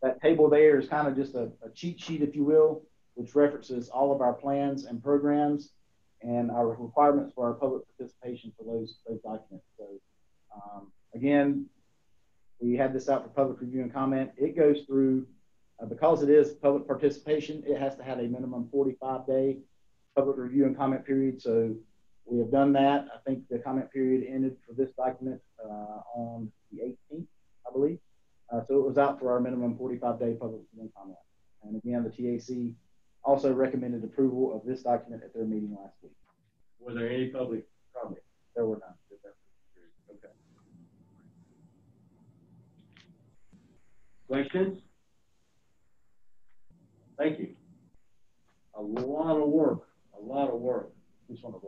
That table there is kind of just a, a, cheat sheet, if you will, which references all of our plans and programs and our requirements for our public participation for those those documents. So um, again, we had this out for public review and comment. It goes through uh, because it is public participation. It has to have a minimum 45 day public review and comment period. So we have done that. I think the comment period ended for this document uh, on the 18th, I believe. Uh, so it was out for our minimum 45-day public comment. And again, the TAC also recommended approval of this document at their meeting last week. Were there any public comments? There were none. Okay. Questions? Thank you. A lot of work, a lot of work. Just want to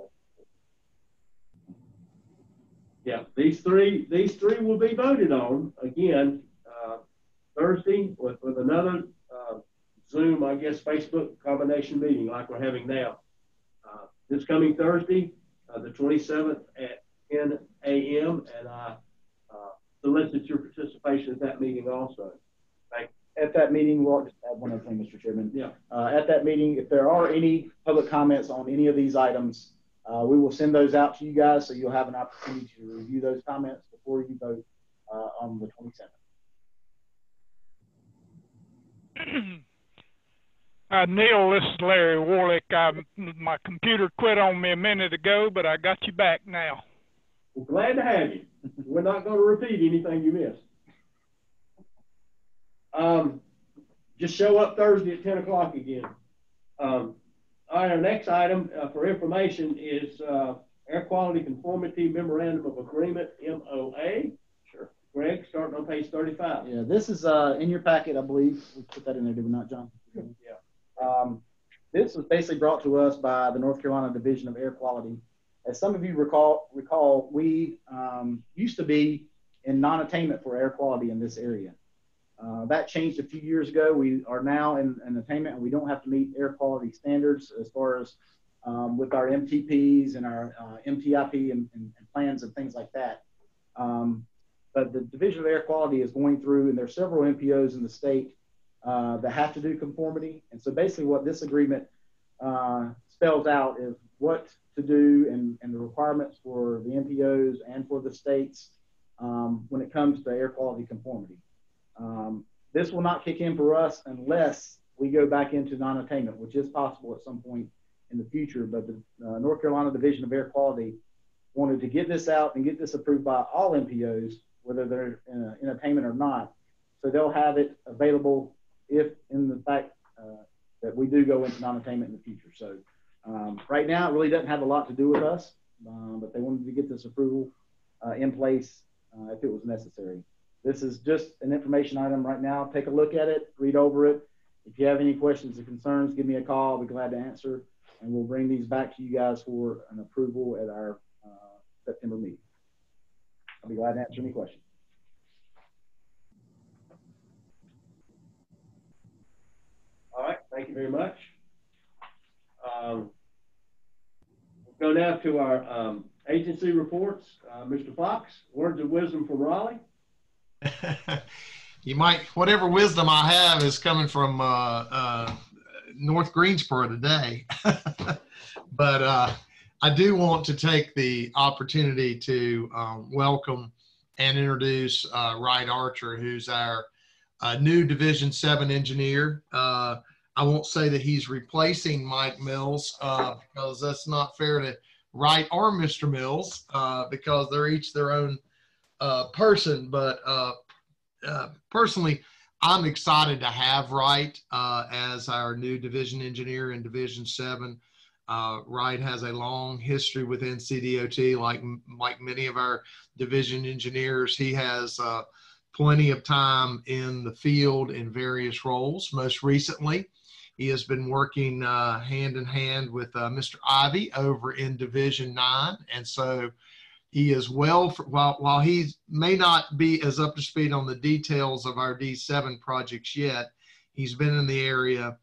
Yeah, these three, these three will be voted on again, uh, Thursday with, with another, uh, Zoom, I guess, Facebook combination meeting like we're having now. Uh, this coming Thursday, uh, the twenty-seventh at ten AM, and I, uh, solicit your participation at that meeting also. Thank At that meeting, we'll just add one other thing, Mr. Chairman. Yeah. Uh, at that meeting, if there are any public comments on any of these items, uh, we will send those out to you guys, so you'll have an opportunity to review those comments before you vote, uh, on the twenty-seventh. Uh, Neil, this is Larry Warlick. I, my computer quit on me a minute ago, but I got you back now. Well, glad to have you. We're not going to repeat anything you missed. Um, just show up Thursday at 10 o'clock again. Um, all right, our next item uh, for information is uh, Air Quality Conformity Memorandum of Agreement, MOA. Sure. Greg, starting on page 35. Yeah, this is, uh, in your packet, I believe. We put that in there, did we not, John? Yeah. Um, this was basically brought to us by the North Carolina Division of Air Quality. As some of you recall, recall we um, used to be in non-attainment for air quality in this area. Uh, that changed a few years ago. We are now in, in attainment, and we don't have to meet air quality standards as far as um, with our MTPs and our uh, MTIP and, and, and, plans and things like that. Um, but the Division of Air Quality is going through, and there are several MPOs in the state uh, that have to do conformity. And so basically what this agreement uh, spells out is what to do and, and the requirements for the MPOs and for the states um, when it comes to air quality conformity. Um, this will not kick in for us unless we go back into non-attainment, which is possible at some point in the future. But the uh, North Carolina Division of Air Quality wanted to get this out and get this approved by all MPOs, whether they're in, in attainment or not. So they'll have it available if in the fact uh, that we do go into non-attainment in the future. So um, right now, it really doesn't have a lot to do with us, um, but they wanted to get this approval uh, in place uh, if it was necessary. This is just an information item right now. Take a look at it, read over it. If you have any questions or concerns, give me a call. I'll be glad to answer, and we'll bring these back to you guys for an approval at our uh, September meeting. I'll be glad to answer any questions. All right, thank you very much. Um, we'll go now to our um, agency reports. Uh, Mr. Fox, words of wisdom from Raleigh. you might, whatever wisdom I have is coming from uh, uh, North Greensboro today. but uh, I do want to take the opportunity to um, welcome and introduce uh, Wright Archer, who's our a new Division Seven engineer. Uh, I won't say that he's replacing Mike Mills uh, because that's not fair to Wright or Mr. Mills uh, because they're each their own uh, person. But uh, uh, personally, I'm excited to have Wright as our new division engineer in Division Seven. Wright has a long history with NCDOT, like like many of our division engineers. He has plenty of time in the field in various roles. Most recently, he has been working uh, hand in hand with uh, Mr. Ivey over in Division 9. And so he is well, for, while, while he may not be as up to speed on the details of our D7 projects yet, he's been in the area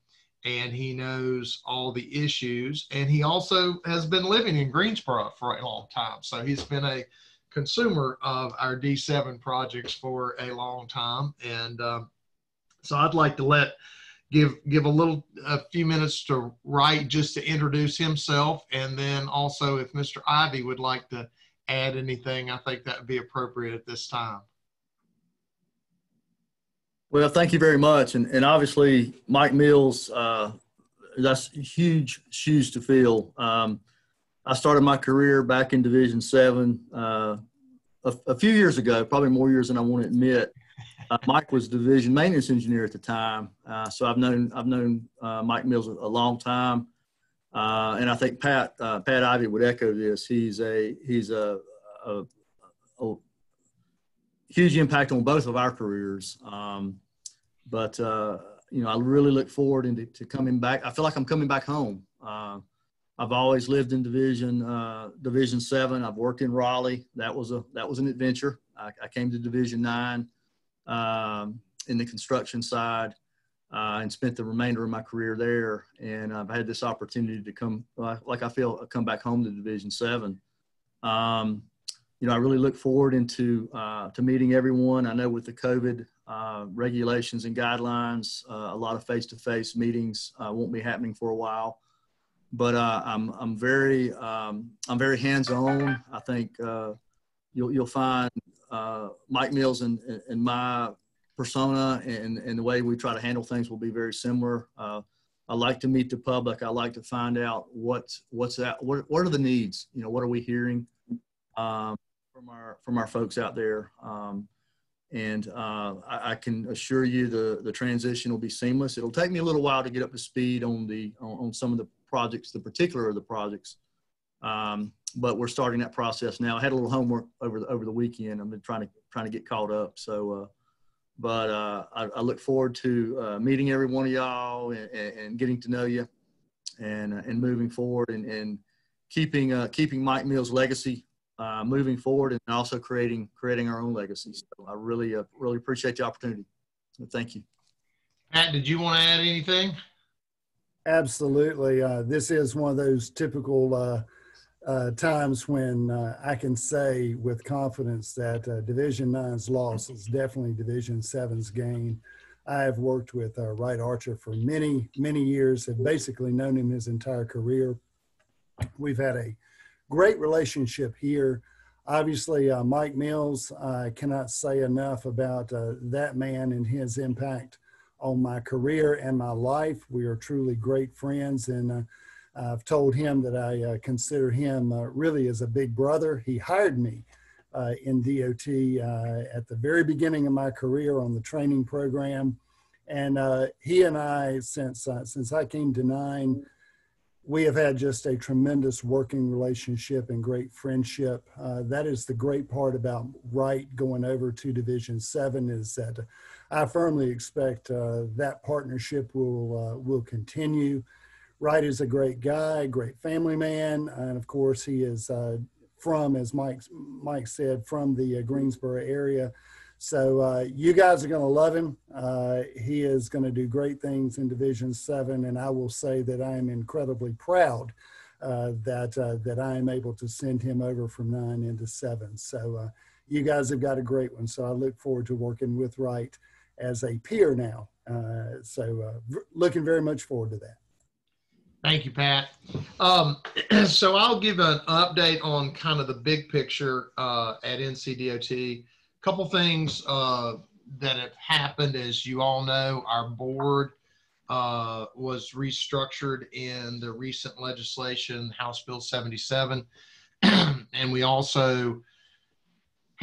and he knows all the issues. And he also has been living in Greensboro for a long time. So he's been a consumer of our D7 projects for a long time. And um, so I'd like to let give give a little a few minutes to Wright just to introduce himself and then also if Mr. Ivey would like to add anything I think that would be appropriate at this time. Well, thank you very much. And, and obviously, Mike Mills, uh, that's huge shoes to fill. Um, I started my career back in Division Seven uh, a, a, few years ago, probably more years than I want to admit. Uh, Mike was division maintenance engineer at the time, uh, so I've known I've known uh, Mike Mills a, a long time, uh, and I think Pat uh, Pat Ivey would echo this. He's a he's a, a, a huge impact on both of our careers. Um, but you know, I really look forward into to coming back. I feel like I'm coming back home I've always lived in Division uh, Division Seven. I've worked in Raleigh. That was a that was an adventure. I, I came to Division Nine um, in the construction side uh, and spent the remainder of my career there. And I've had this opportunity to come, like I feel, come back home to Division Seven. Um, you know, I really look forward into uh, to meeting everyone. I know with the COVID uh, regulations and guidelines, uh, a lot of face-to-face meetings uh, won't be happening for a while but uh, I'm I'm very um, I'm very hands-on. I think uh, you'll you'll find uh, Mike Mills and, and my persona and, and the way we try to handle things will be very similar. Uh, I like to meet the public. I like to find out what's what's that what what are the needs. You know, what are we hearing um, from our from our folks out there. Um, and uh, I, I, can assure you the the transition will be seamless. It'll take me a little while to get up to speed on the on, on some of the projects, the particular of the projects. Um, but we're starting that process now. I had a little homework over the, over the weekend. I've been trying to trying to get caught up. So, uh, but uh, I, I, look forward to uh, meeting every one of y'all and, and, getting to know you, and uh, and moving forward and, and keeping uh, keeping Mike Mills' legacy uh, moving forward, and also creating creating our own legacy. So I really really appreciate the opportunity. So thank you. Pat, did you want to add anything? Absolutely. Uh, this is one of those typical uh, uh, times when uh, I can say with confidence that uh, Division Nine's loss is definitely Division Seven's gain. I have worked with uh, Wright Archer for many, many years, have basically known him his entire career. We've had a great relationship here. Obviously, Mike Mills, I cannot say enough about that man and his impact on my career and my life. We are truly great friends, and uh, I've told him that I uh, consider him uh, really as a big brother. He hired me uh, in DOT uh, at the very beginning of my career on the training program, and uh, he and I, since since I came to Nine, we have had just a tremendous working relationship and great friendship. that is the great part about Wright going over to Division Seven is that I firmly expect uh, that partnership will uh, will continue. Wright is a great guy, great family man, and of course he is uh, from, as Mike Mike said, from the uh, Greensboro area. So uh, you guys are going to love him. Uh, he is going to do great things in Division Seven, and I will say that I am incredibly proud that that I am able to send him over from nine into seven. So you guys have got a great one. So I look forward to working with Wright as a peer now. Uh, so uh, looking very much forward to that. Thank you, Pat. Um, so I'll give an update on kind of the big picture uh, at NCDOT. A couple things uh, that have happened, as you all know, our board uh, was restructured in the recent legislation, House Bill 77. and we also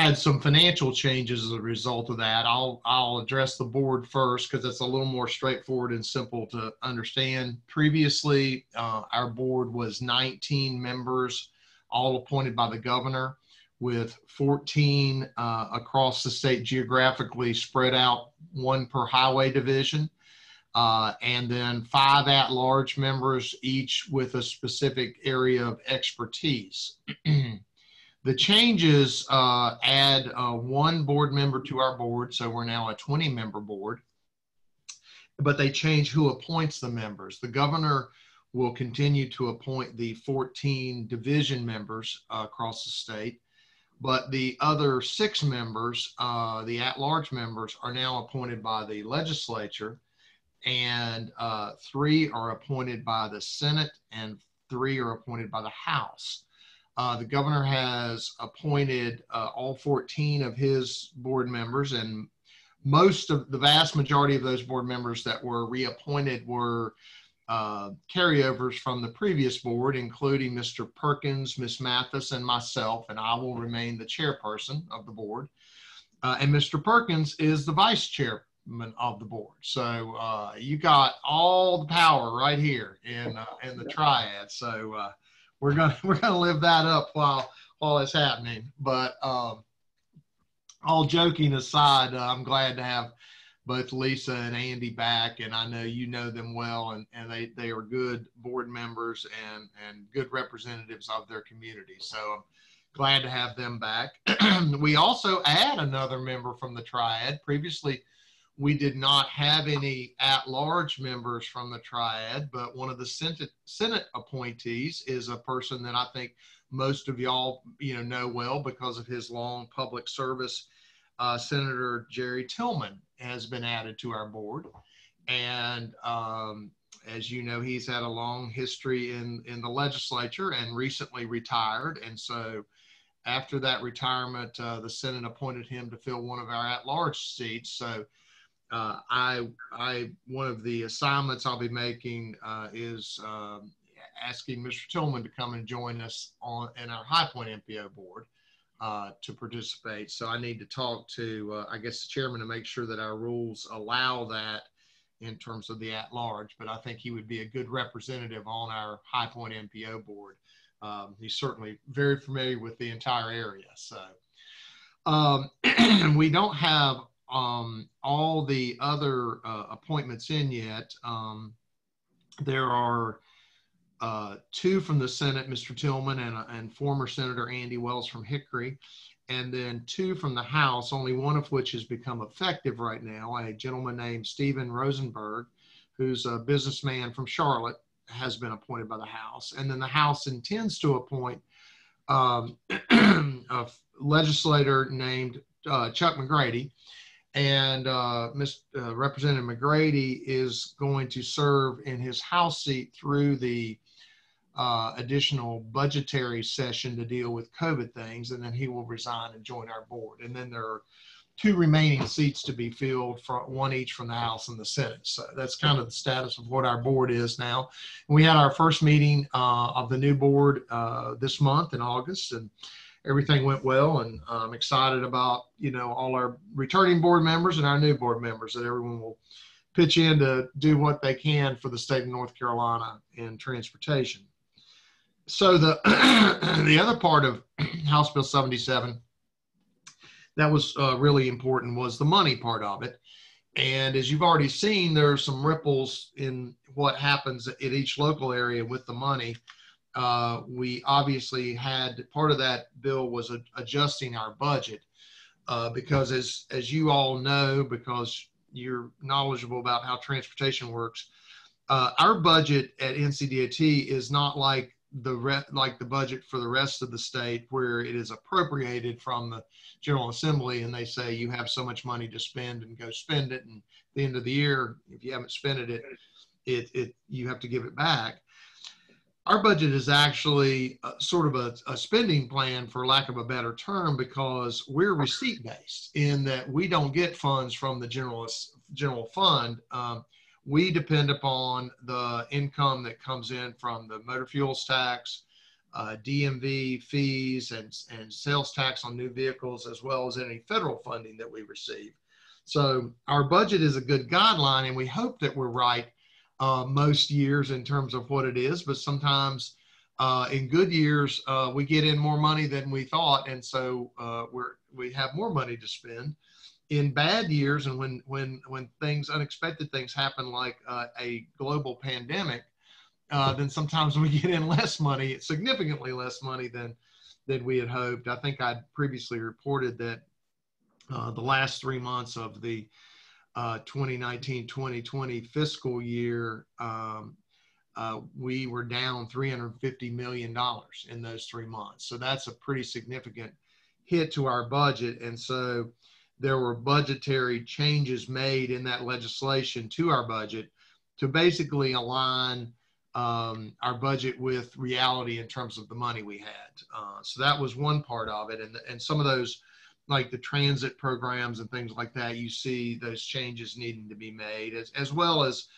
had some financial changes as a result of that. I'll I'll address the board first because it's a little more straightforward and simple to understand. Previously, uh, our board was 19 members, all appointed by the governor, with 14 uh, across the state geographically spread out, one per highway division. Uh, and then five at-large members, each with a specific area of expertise. The changes uh, add uh, one board member to our board, so we're now a 20 member board. But they change who appoints the members. The governor will continue to appoint the 14 division members uh, across the state, but the other six members, uh, the at large members, are now appointed by the legislature, and uh, three are appointed by the Senate, and three are appointed by the House. Uh, the governor has appointed uh, all 14 of his board members, and most of the vast majority of those board members that were reappointed were uh, carryovers from the previous board, including Mr. Perkins, Ms. Mathis, and myself, and I will remain the chairperson of the board. Uh, and Mr. Perkins is the vice chairman of the board. So uh, you got all the power right here in uh, in the triad. So we're gonna we're gonna live that up while while it's happening. But um, all joking aside, uh, I'm glad to have both Lisa and Andy back, and I know you know them well, and, and they, they are good board members and, and good representatives of their community. So I'm glad to have them back. we also add another member from the triad. Previously, we did not have any at-large members from the triad, but one of the Senate, Senate appointees is a person that I think most of y'all you know know well because of his long public service. Uh, Senator Jerry Tillman has been added to our board, and um, as you know, he's had a long history in in the legislature and recently retired, and so after that retirement, uh, the Senate appointed him to fill one of our at-large seats. So uh, I, I, one of the assignments I'll be making uh, is um, asking Mr. Tillman to come and join us on in our High Point MPO board uh, to participate. So I need to talk to, uh, I guess, the chairman to make sure that our rules allow that in terms of the at-large. But I think he would be a good representative on our High Point MPO board. Um, he's certainly very familiar with the entire area. So um, we don't have um, all the other uh, appointments in yet. Um, there are uh, two from the Senate, Mr. Tillman and, uh, and former Senator Andy Wells from Hickory, and then two from the House, only one of which has become effective right now. A gentleman named Stephen Rosenberg, who's a businessman from Charlotte, has been appointed by the House. And then the House intends to appoint um, a legislator named uh, Chuck McGrady, and uh, Mr. Uh, Representative McGrady is going to serve in his House seat through the uh, additional budgetary session to deal with COVID things, and then he will resign and join our board. And then there are two remaining seats to be filled, for one each from the House and the Senate. So that's kind of the status of what our board is now. We had our first meeting uh, of the new board uh, this month in August, and everything went well and I'm excited about, you know, all our returning board members and our new board members that everyone will pitch in to do what they can for the state of North Carolina in transportation. So the, the other part of House Bill 77 that was uh, really important was the money part of it. And as you've already seen, there are some ripples in what happens at each local area with the money uh, we obviously had part of that bill was a, adjusting our budget uh, because as as you all know because you're knowledgeable about how transportation works uh, our budget at NCDOT is not like the re- like the budget for the rest of the state where it is appropriated from the general assembly and they say you have so much money to spend and go spend it and the end of the year if you haven't spent it it it, it you have to give it back our budget is actually a, sort of a, a, spending plan for lack of a better term because we're receipt based in that we don't get funds from the general general fund. Um, we depend upon the income that comes in from the motor fuels tax uh, dmv fees and, and sales tax on new vehicles as well as any federal funding that we receive. So our budget is a good guideline and we hope that we're right uh, most years in terms of what it is, but sometimes uh, in good years uh, we get in more money than we thought, and so uh, we're we have more money to spend. In bad years, and when when when things unexpected things happen like uh, a global pandemic, uh, then sometimes we get in less money, significantly less money than than we had hoped. I think I'd previously reported that the last three months of the 2019-2020 uh, fiscal year, um, uh, we were down $350 million in those three months. So that's a pretty significant hit to our budget. And so there were budgetary changes made in that legislation to our budget to basically align um, our budget with reality in terms of the money we had. Uh, so that was one part of it. And, and some of those like the transit programs and things like that, you see those changes needing to be made, as, as well as,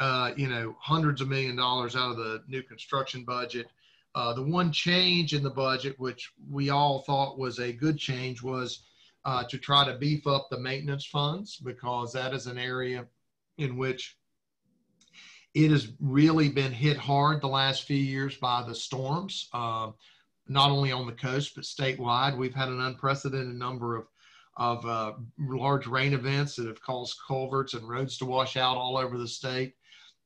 uh, you know, hundreds of million dollars out of the new construction budget. Uh, the one change in the budget, which we all thought was a good change, was uh, to try to beef up the maintenance funds because that is an area in which it has really been hit hard the last few years by the storms. Uh, not only on the coast but statewide. We've had an unprecedented number of of uh, large rain events that have caused culverts and roads to wash out all over the state,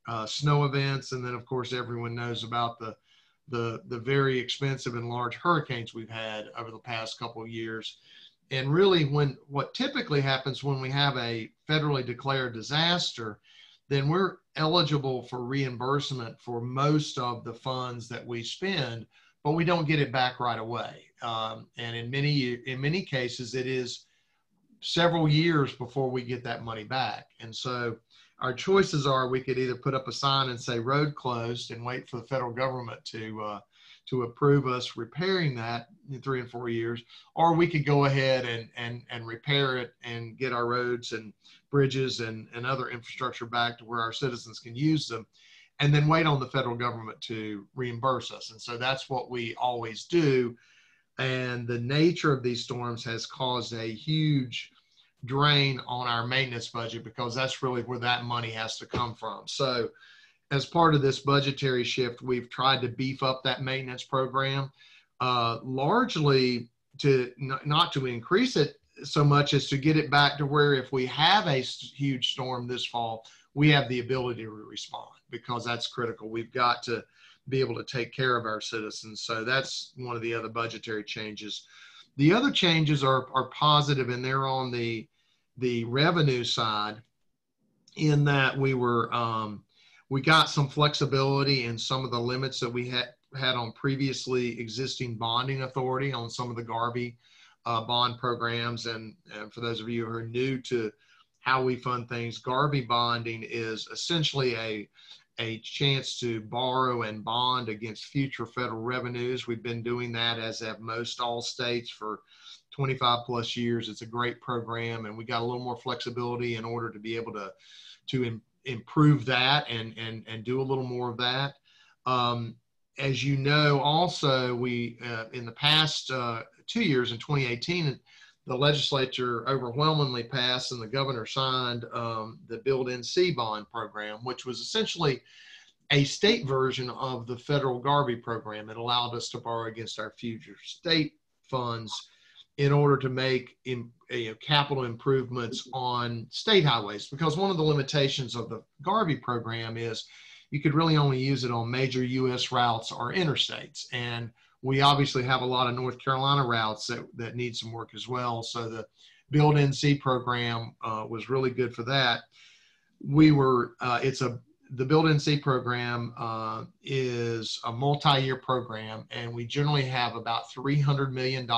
uh, snow events, and then of course everyone knows about the the the very expensive and large hurricanes we've had over the past couple of years. And really, when what typically happens when we have a federally declared disaster, then we're eligible for reimbursement for most of the funds that we spend, but we don't get it back right away. Um, and in many in many cases, it is several years before we get that money back. And so our choices are we could either put up a sign and say road closed and wait for the federal government to uh, to approve us repairing that in three and four years, or we could go ahead and and and repair it and get our roads and bridges and, and other infrastructure back to where our citizens can use them and then wait on the federal government to reimburse us. And so that's what we always do. And the nature of these storms has caused a huge drain on our maintenance budget because that's really where that money has to come from. So as part of this budgetary shift, we've tried to beef up that maintenance program, uh, largely to not to increase it so much as to get it back to where if we have a huge storm this fall, we have the ability to respond because that's critical. We've got to be able to take care of our citizens. So that's one of the other budgetary changes. The other changes are, are positive and they're on the, the revenue side in that we were, um, we got some flexibility in some of the limits that we had had on previously existing bonding authority on some of the GARVEE uh, bond programs. And, and for those of you who are new to how we fund things, GARVEE bonding is essentially a a chance to borrow and bond against future federal revenues. We've been doing that as have most all states for 25 plus years. It's a great program, and we got a little more flexibility in order to be able to to Im- improve that and and and do a little more of that. Um, as you know, also we uh, in the past uh, two years in 2018, the legislature overwhelmingly passed and the governor signed um, the Build NC bond program, which was essentially a state version of the federal GARVEE program. It allowed us to borrow against our future state funds in order to make in, you know, capital improvements on state highways. Because one of the limitations of the GARVEE program is you could really only use it on major U.S. routes or interstates. And we obviously have a lot of North Carolina routes that, that need some work as well. So the Build NC program uh, was really good for that. We were, uh, it's a, the Build NC program uh, is a multi-year program and we generally have about $300 million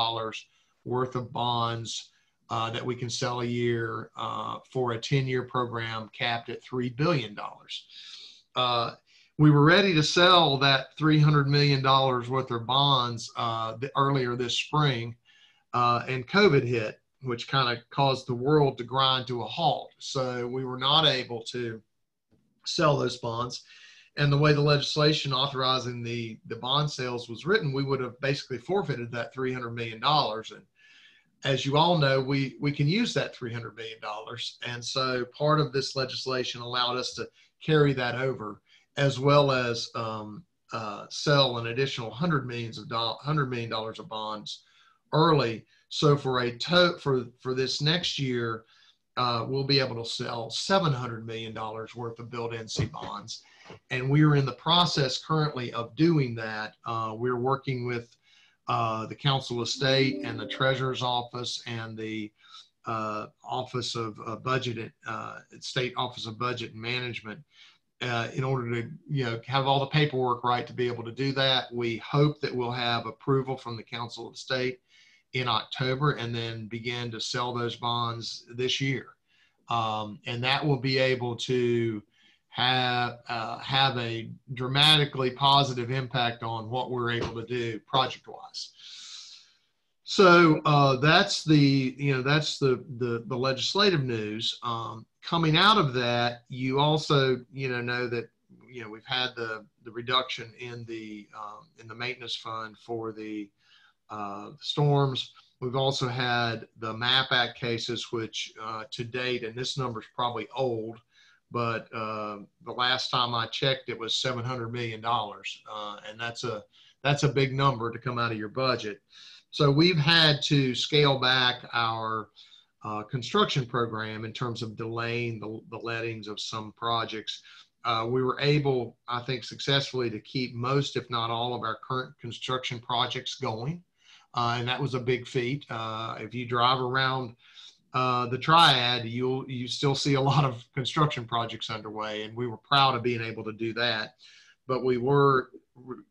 worth of bonds uh, that we can sell a year uh, for a 10-year program capped at $3 billion. We were ready to sell that $300 million worth of bonds uh, the, earlier this spring, uh, and COVID hit, which kind of caused the world to grind to a halt. So we were not able to sell those bonds. And the way the legislation authorizing the, the bond sales was written, we would have basically forfeited that $300 million. And as you all know, we, we can use that $300 million. And so part of this legislation allowed us to carry that over as well as um, uh, sell an additional hundred millions of dollars, hundred million dollars of bonds early. So for a to- for for this next year, uh, we'll be able to sell seven hundred million dollars worth of Build NC bonds, and we are in the process currently of doing that. Uh, we're working with uh, the Council of State and the Treasurer's Office and the uh, Office of Budget, uh, State Office of Budget and Management uh, in order to you know have all the paperwork right to be able to do that. We hope that we'll have approval from the Council of State in October and then begin to sell those bonds this year. Um, and that will be able to have uh, have a dramatically positive impact on what we're able to do project wise. So uh, that's the you know that's the the, the legislative news. Um, coming out of that, you also you know know that you know we've had the the reduction in the um, in the maintenance fund for the uh, storms. We've also had the MAP Act cases, which uh, to date, and this number is probably old, but uh, the last time I checked, it was seven hundred million dollars, uh, and that's a that's a big number to come out of your budget. So we've had to scale back our uh, construction program in terms of delaying the, the lettings of some projects. Uh, we were able, I think, successfully to keep most, if not all, of our current construction projects going. Uh, and that was a big feat. Uh, if you drive around uh, the triad, you'll you still see a lot of construction projects underway, and we were proud of being able to do that. But we were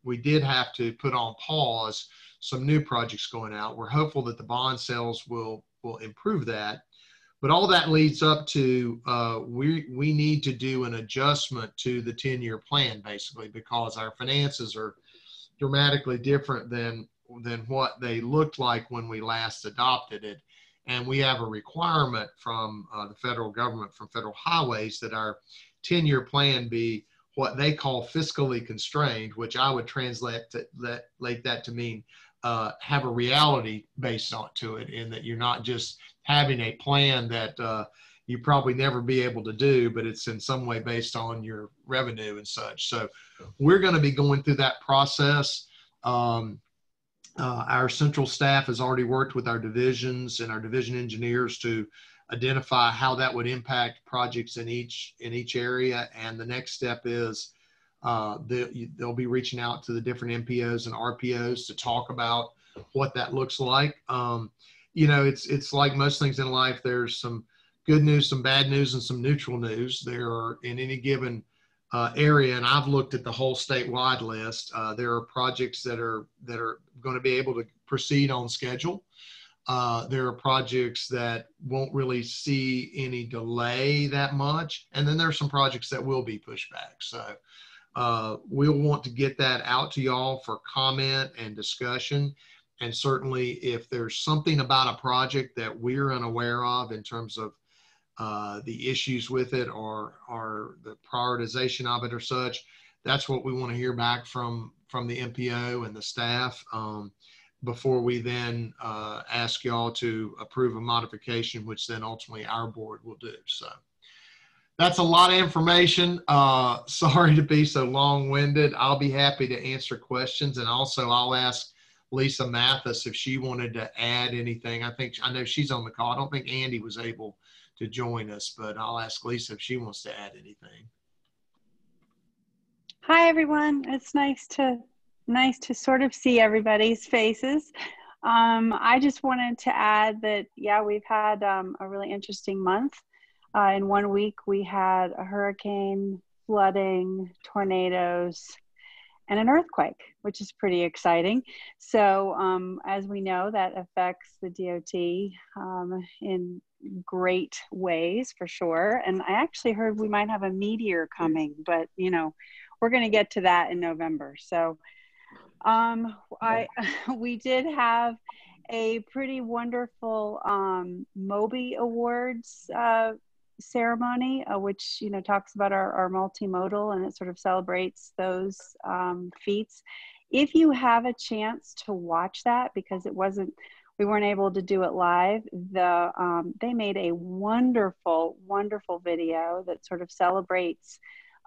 we did have to put on pause some new projects going out. We're hopeful that the bond sales will will improve that. But all that leads up to uh, we we need to do an adjustment to the 10 year plan basically because our finances are dramatically different than than what they looked like when we last adopted it. And we have a requirement from uh, the federal government, from federal highways, that our 10 year plan be what they call fiscally constrained, which I would translate that, that to mean uh, have a reality based on to it, in that you're not just having a plan that uh, you probably never be able to do, but it's in some way based on your revenue and such. So we're going to be going through that process. Um, uh, our central staff has already worked with our divisions and our division engineers to identify how that would impact projects in each in each area. And the next step is uh, they, they'll be reaching out to the different MPOs and RPOs to talk about what that looks like. Um, you know, it's it's like most things in life. There's some good news, some bad news, and some neutral news. There are in any given uh, area, and I've looked at the whole statewide list. Uh, there are projects that are that are going to be able to proceed on schedule. Uh, there are projects that won't really see any delay that much, and then there are some projects that will be pushed back. So uh, we'll want to get that out to y'all for comment and discussion. And certainly, if there's something about a project that we're unaware of in terms of uh, the issues with it or or the prioritization of it or such, that's what we want to hear back from from the MPO and the staff um, before we then uh, ask y'all to approve a modification, which then ultimately our board will do. So that's a lot of information. Uh, sorry to be so long-winded. I'll be happy to answer questions, and also I'll ask Lisa Mathis if she wanted to add anything. I think I know she's on the call. I don't think Andy was able to join us, but I'll ask Lisa if she wants to add anything. Hi everyone. It's nice to nice to sort of see everybody's faces. Um, I just wanted to add that yeah, we've had um, a really interesting month. Uh, in one week, we had a hurricane, flooding, tornadoes, and an earthquake, which is pretty exciting. So, um, as we know, that affects the DOT um, in great ways for sure. And I actually heard we might have a meteor coming, but you know, we're going to get to that in November. So, um, I we did have a pretty wonderful um, Mobi Awards uh, ceremony, uh, which you know talks about our, our multimodal and it sort of celebrates those um, feats. If you have a chance to watch that, because it wasn't, we weren't able to do it live. The um, they made a wonderful, wonderful video that sort of celebrates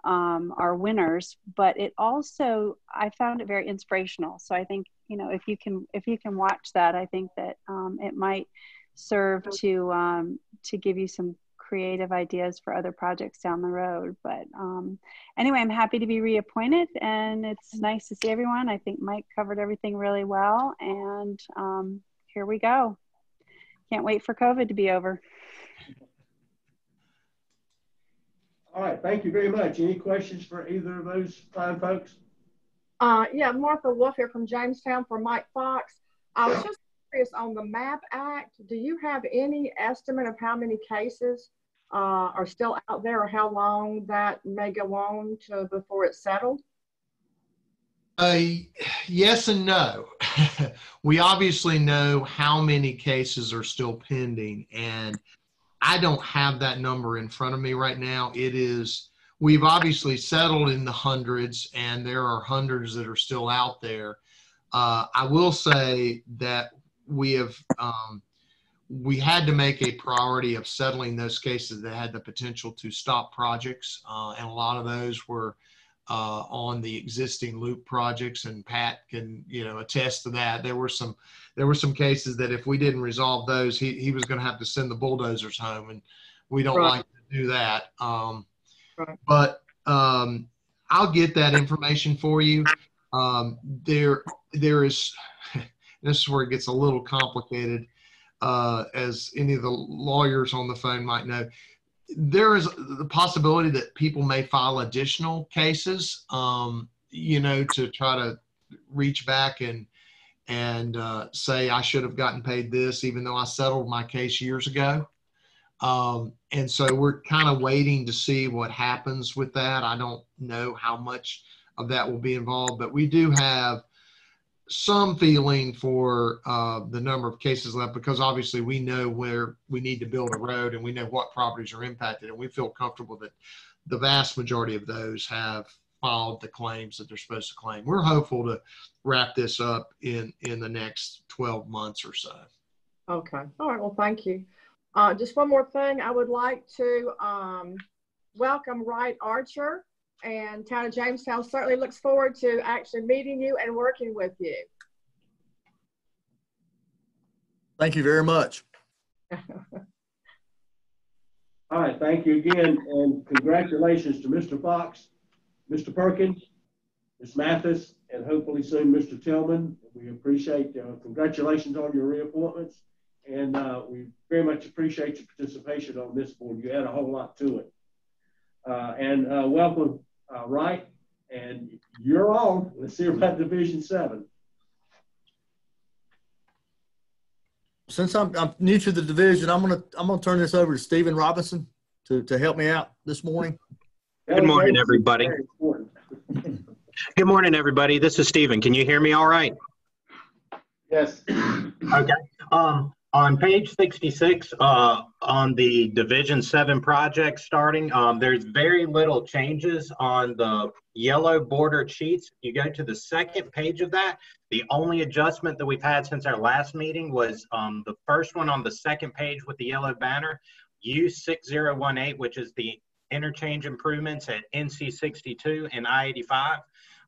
um, our winners, but it also I found it very inspirational. So I think you know if you can if you can watch that, I think that um, it might serve to um, to give you some creative ideas for other projects down the road. But um, anyway, I'm happy to be reappointed and it's nice to see everyone. I think Mike covered everything really well and um, here we go. Can't wait for COVID to be over. All right, thank you very much. Any questions for either of those fine folks? Uh, yeah, Martha Wolf here from Jamestown for Mike Fox. I was just curious on the MAP Act. Do you have any estimate of how many cases uh, are still out there or how long that may go on to before it's settled? Uh, yes and no. we obviously know how many cases are still pending, and I don't have that number in front of me right now. It is, we've obviously settled in the hundreds, and there are hundreds that are still out there. Uh, I will say that we have um, we had to make a priority of settling those cases that had the potential to stop projects, uh, and a lot of those were uh, on the existing loop projects, and Pat can, you know, attest to that. There were some, there were some cases that if we didn't resolve those, he, he was going to have to send the bulldozers home, and we don't Right. like to do that. Um, Right. but um, I'll get that information for you. Um, there, there is. This is where it gets a little complicated, uh, as any of the lawyers on the phone might know. There is the possibility that people may file additional cases, um, you know, to try to reach back and and uh, say I should have gotten paid this, even though I settled my case years ago. Um, and so we're kind of waiting to see what happens with that. I don't know how much of that will be involved, but we do have some feeling for uh, the number of cases left because obviously we know where we need to build a road and we know what properties are impacted and we feel comfortable that the vast majority of those have filed the claims that they're supposed to claim. We're hopeful to wrap this up in in the next 12 months or so. Okay. All right. Well, thank you. Uh, just one more thing. I would like to um, welcome Wright Archer and Town of Jamestown certainly looks forward to actually meeting you and working with you. Thank you very much. All right, thank you again, and congratulations to Mr. Fox, Mr. Perkins, Ms. Mathis, and hopefully soon Mr. Tillman. We appreciate, uh, congratulations on your reappointments, and uh, we very much appreciate your participation on this board. You add a whole lot to it. Uh, and uh, welcome, uh, Wright, and you're on. Let's hear about Division Seven. Since I'm, I'm new to the division, I'm gonna I'm gonna turn this over to Stephen Robinson to, to help me out this morning. Good morning, everybody. Good morning, everybody. This is Stephen. Can you hear me all right? Yes. Okay. Um, on page 66, uh, on the Division 7 project starting, um, there's very little changes on the yellow bordered sheets. You go to the second page of that, the only adjustment that we've had since our last meeting was um, the first one on the second page with the yellow banner, U6018, which is the interchange improvements at NC 62 and I 85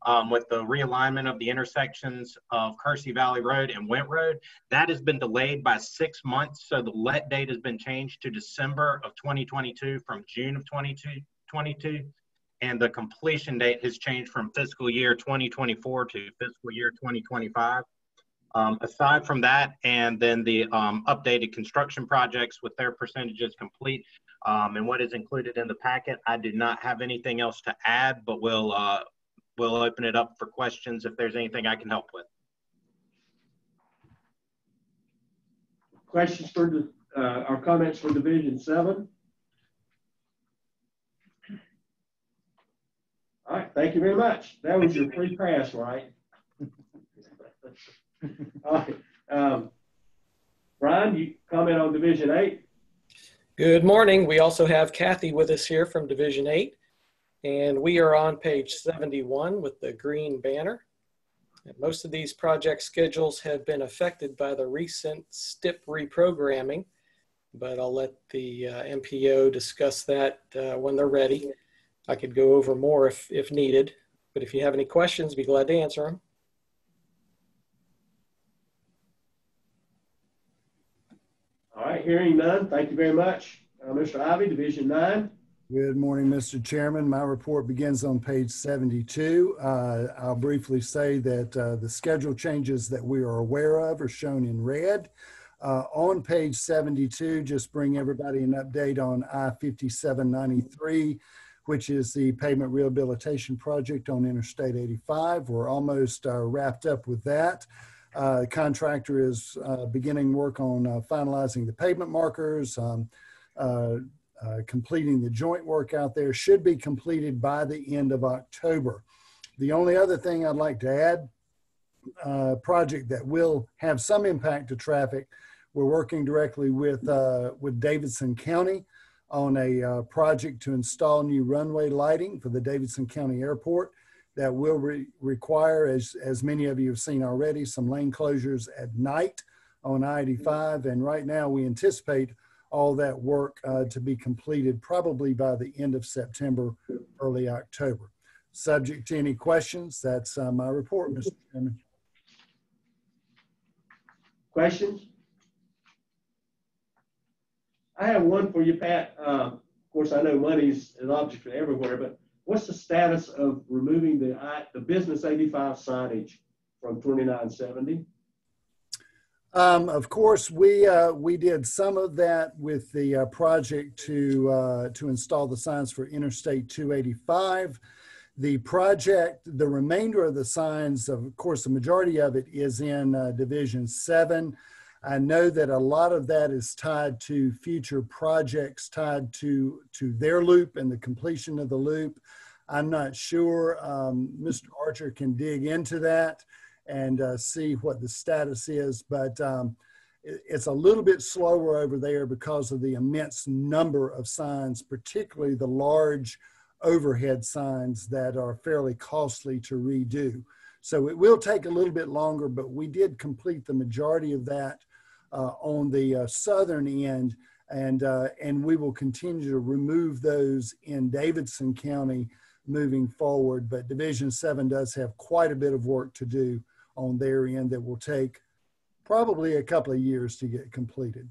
um, with the realignment of the intersections of Kersey Valley Road and Weant Road. That has been delayed by six months. So the let date has been changed to December of 2022 from June of 2022. And the completion date has changed from fiscal year 2024 to fiscal year 2025. Um, aside from that, and then the um, updated construction projects with their percentages complete, um, and what is included in the packet, I do not have anything else to add, but we'll uh, we'll open it up for questions if there's anything I can help with. Questions for, the, uh, our comments for Division Seven? All right, thank you very much. That was your free pass, right? All right, um, Brian, you comment on Division Eight? Good morning. We also have Kathy with us here from Division 8. And we are on page 71 with the green banner. And most of these project schedules have been affected by the recent STIP reprogramming, but I'll let the uh, MPO discuss that uh, when they're ready. I could go over more if, if needed, but if you have any questions, be glad to answer them. All right, hearing none, thank you very much. Uh, Mr. Ivey, Division Nine? Good morning, Mr. Chairman. My report begins on page 72. Uh, I'll briefly say that uh, the schedule changes that we are aware of are shown in red. Uh, on page 72, just bring everybody an update on I-5793, which is the pavement rehabilitation project on Interstate 85. We're almost uh, wrapped up with that. Uh, contractor is uh, beginning work on uh, finalizing the pavement markers. Um, uh, completing the joint work out there should be completed by the end of October. The only other thing I'd like to add, uh, project that will have some impact to traffic, we're working directly with, uh, with Davidson County on a uh, project to install new runway lighting for the Davidson County Airport that will re require, as, as many of you have seen already, some lane closures at night on I-85. And right now we anticipate all that work uh, to be completed probably by the end of September, early October. subject to any questions, that's uh, my report, Mr. Chairman. Questions? I have one for you, Pat. Uh, of course, I know money's an object everywhere, but what's the status of removing the the business 85 signage from 2970? Um, of course, we uh, we did some of that with the uh, project to uh, to install the signs for Interstate 285. The project, the remainder of the signs, of course, the majority of it is in uh, Division Seven. I know that a lot of that is tied to future projects tied to to their loop and the completion of the loop. I'm not sure. Um, Mr. Archer can dig into that and uh, see what the status is. But um, it, it's a little bit slower over there because of the immense number of signs, particularly the large overhead signs that are fairly costly to redo. So it will take a little bit longer, but we did complete the majority of that uh, on the uh, southern end. And, uh, and we will continue to remove those in Davidson County moving forward. But Division 7 does have quite a bit of work to do on their end that will take probably a couple of years to get completed.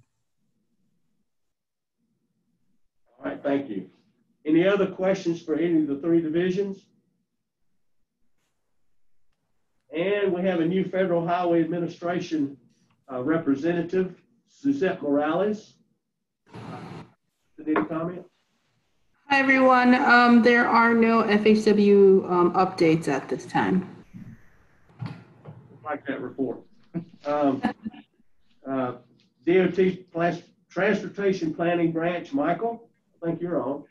All right, thank you. Any other questions for any of the three divisions? And we have a new Federal Highway Administration uh, representative, Suzette Morales. Any comments? Hi, everyone. Um, there are no FHW um, updates at this time like that report. Um, uh, DOT Transportation Planning Branch, Michael, I think you're on.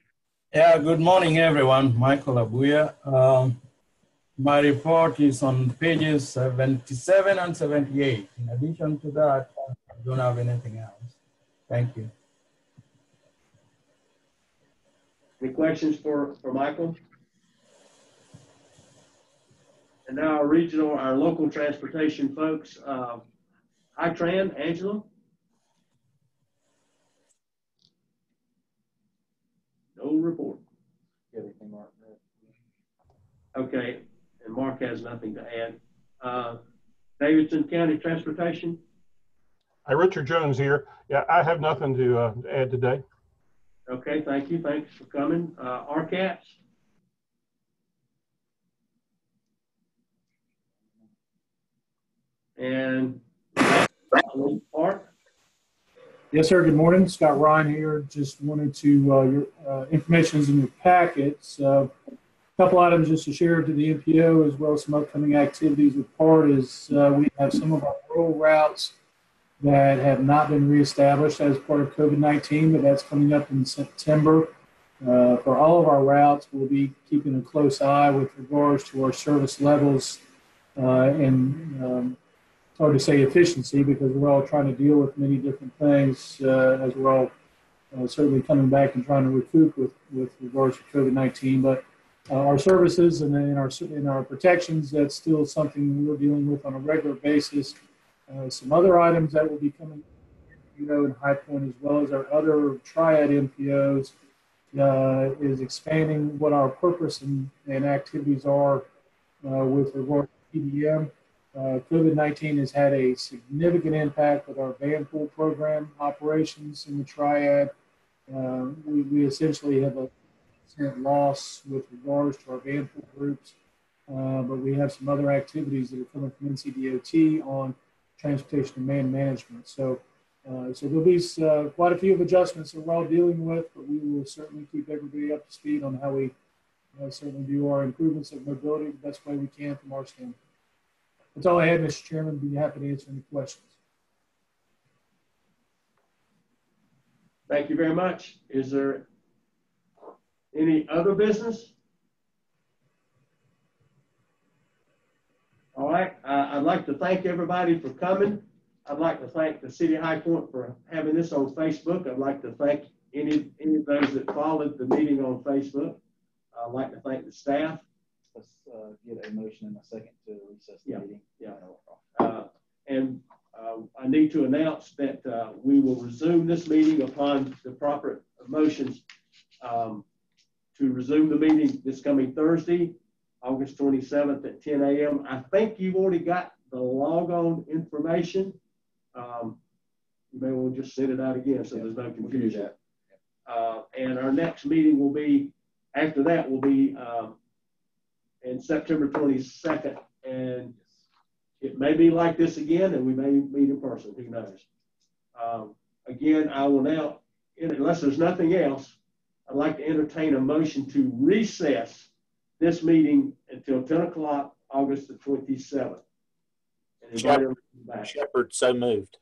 Yeah, good morning, everyone. Michael Abuya. Um, my report is on pages 77 and 78. In addition to that, I don't have anything else. Thank you. Any questions for, for Michael? And now our regional, our local transportation folks, uh, Tran, Angela. No report. Everything Mark. Okay, and Mark has nothing to add. Uh, Davidson County Transportation. Hi, Richard Jones here. Yeah, I have nothing to uh, add today. Okay, thank you. Thanks for coming. Uh, RCATS. And PART. Yes, sir. Good morning. Scott Ryan here. Just wanted to, uh, your uh, information is in your packets. Uh, a couple items just to share to the MPO as well as some upcoming activities with PART is uh, we have some of our rural routes that have not been reestablished as part of COVID-19, but that's coming up in September. Uh, for all of our routes, we'll be keeping a close eye with regards to our service levels uh, and um, hard to say efficiency because we're all trying to deal with many different things uh, as we're all uh, certainly coming back and trying to recoup with, with regards to COVID-19. But uh, our services and in our in our protections, that's still something we're dealing with on a regular basis. Uh, some other items that will be coming, you know, in High Point as well as our other triad MPOs uh, is expanding what our purpose and, and activities are uh, with regard to TDM. Uh, COVID-19 has had a significant impact with our van pool program operations in the triad. Uh, we, we, essentially have a loss with regards to our van pool groups, uh, but we have some other activities that are coming from NCDOT on transportation demand management. So, uh, so there'll be uh, quite a few of adjustments that we're all dealing with, but we will certainly keep everybody up to speed on how we uh, certainly do our improvements of mobility the best way we can from our standpoint. That's all I had, Mr. Chairman. Be happy to answer any questions. Thank you very much. Is there any other business? All right. Uh, I'd like to thank everybody for coming. I'd like to thank the City High Point for having this on Facebook. I'd like to thank any, any of those that followed the meeting on Facebook. I'd like to thank the staff let's uh, get a motion in a second to recess the yeah, meeting. Yeah. Uh, and uh, I need to announce that uh, we will resume this meeting upon the proper motions um, to resume the meeting this coming Thursday August 27th at 10 a.m. I think you've already got the log on information. Um, you may want to just send it out again so there's no confusion. Uh, and our next meeting will be, after that, will be um, in September 22nd. And it may be like this again, and we may meet in person. Who knows? Um, again, I will now, unless there's nothing else, I'd like to entertain a motion to recess this meeting until 10 o'clock, August the 27th. And invite Shepard. Shepard, so moved.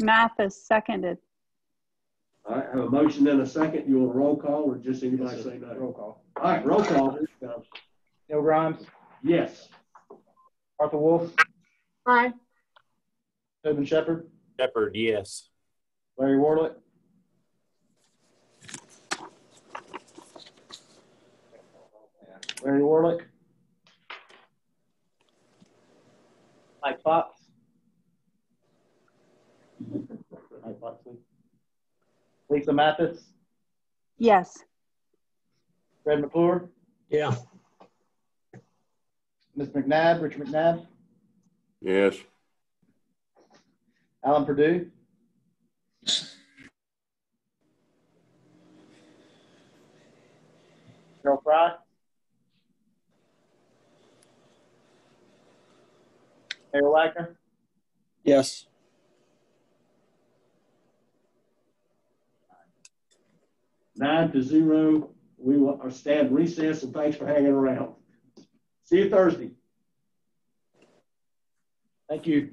Mathis seconded. All right, have a motion and a second. You want a roll call or just anybody say no? Roll call. All right, roll call. Here. Neil Grimes, Yes. Arthur Wolf, Aye. Tobin Shepard. Shepherd, yes. Larry Warlick, Larry Warlick, Mike Fox. Mike Foxley. Lisa Mathis, Yes. Fred McClure, Yeah. Ms. McNabb, Richard McNabb, Yes. Alan Perdue, Cheryl Frye, Mayor Wagner, Yes. Nine to zero. We will stand recess and thanks for hanging around. See you Thursday. thank you.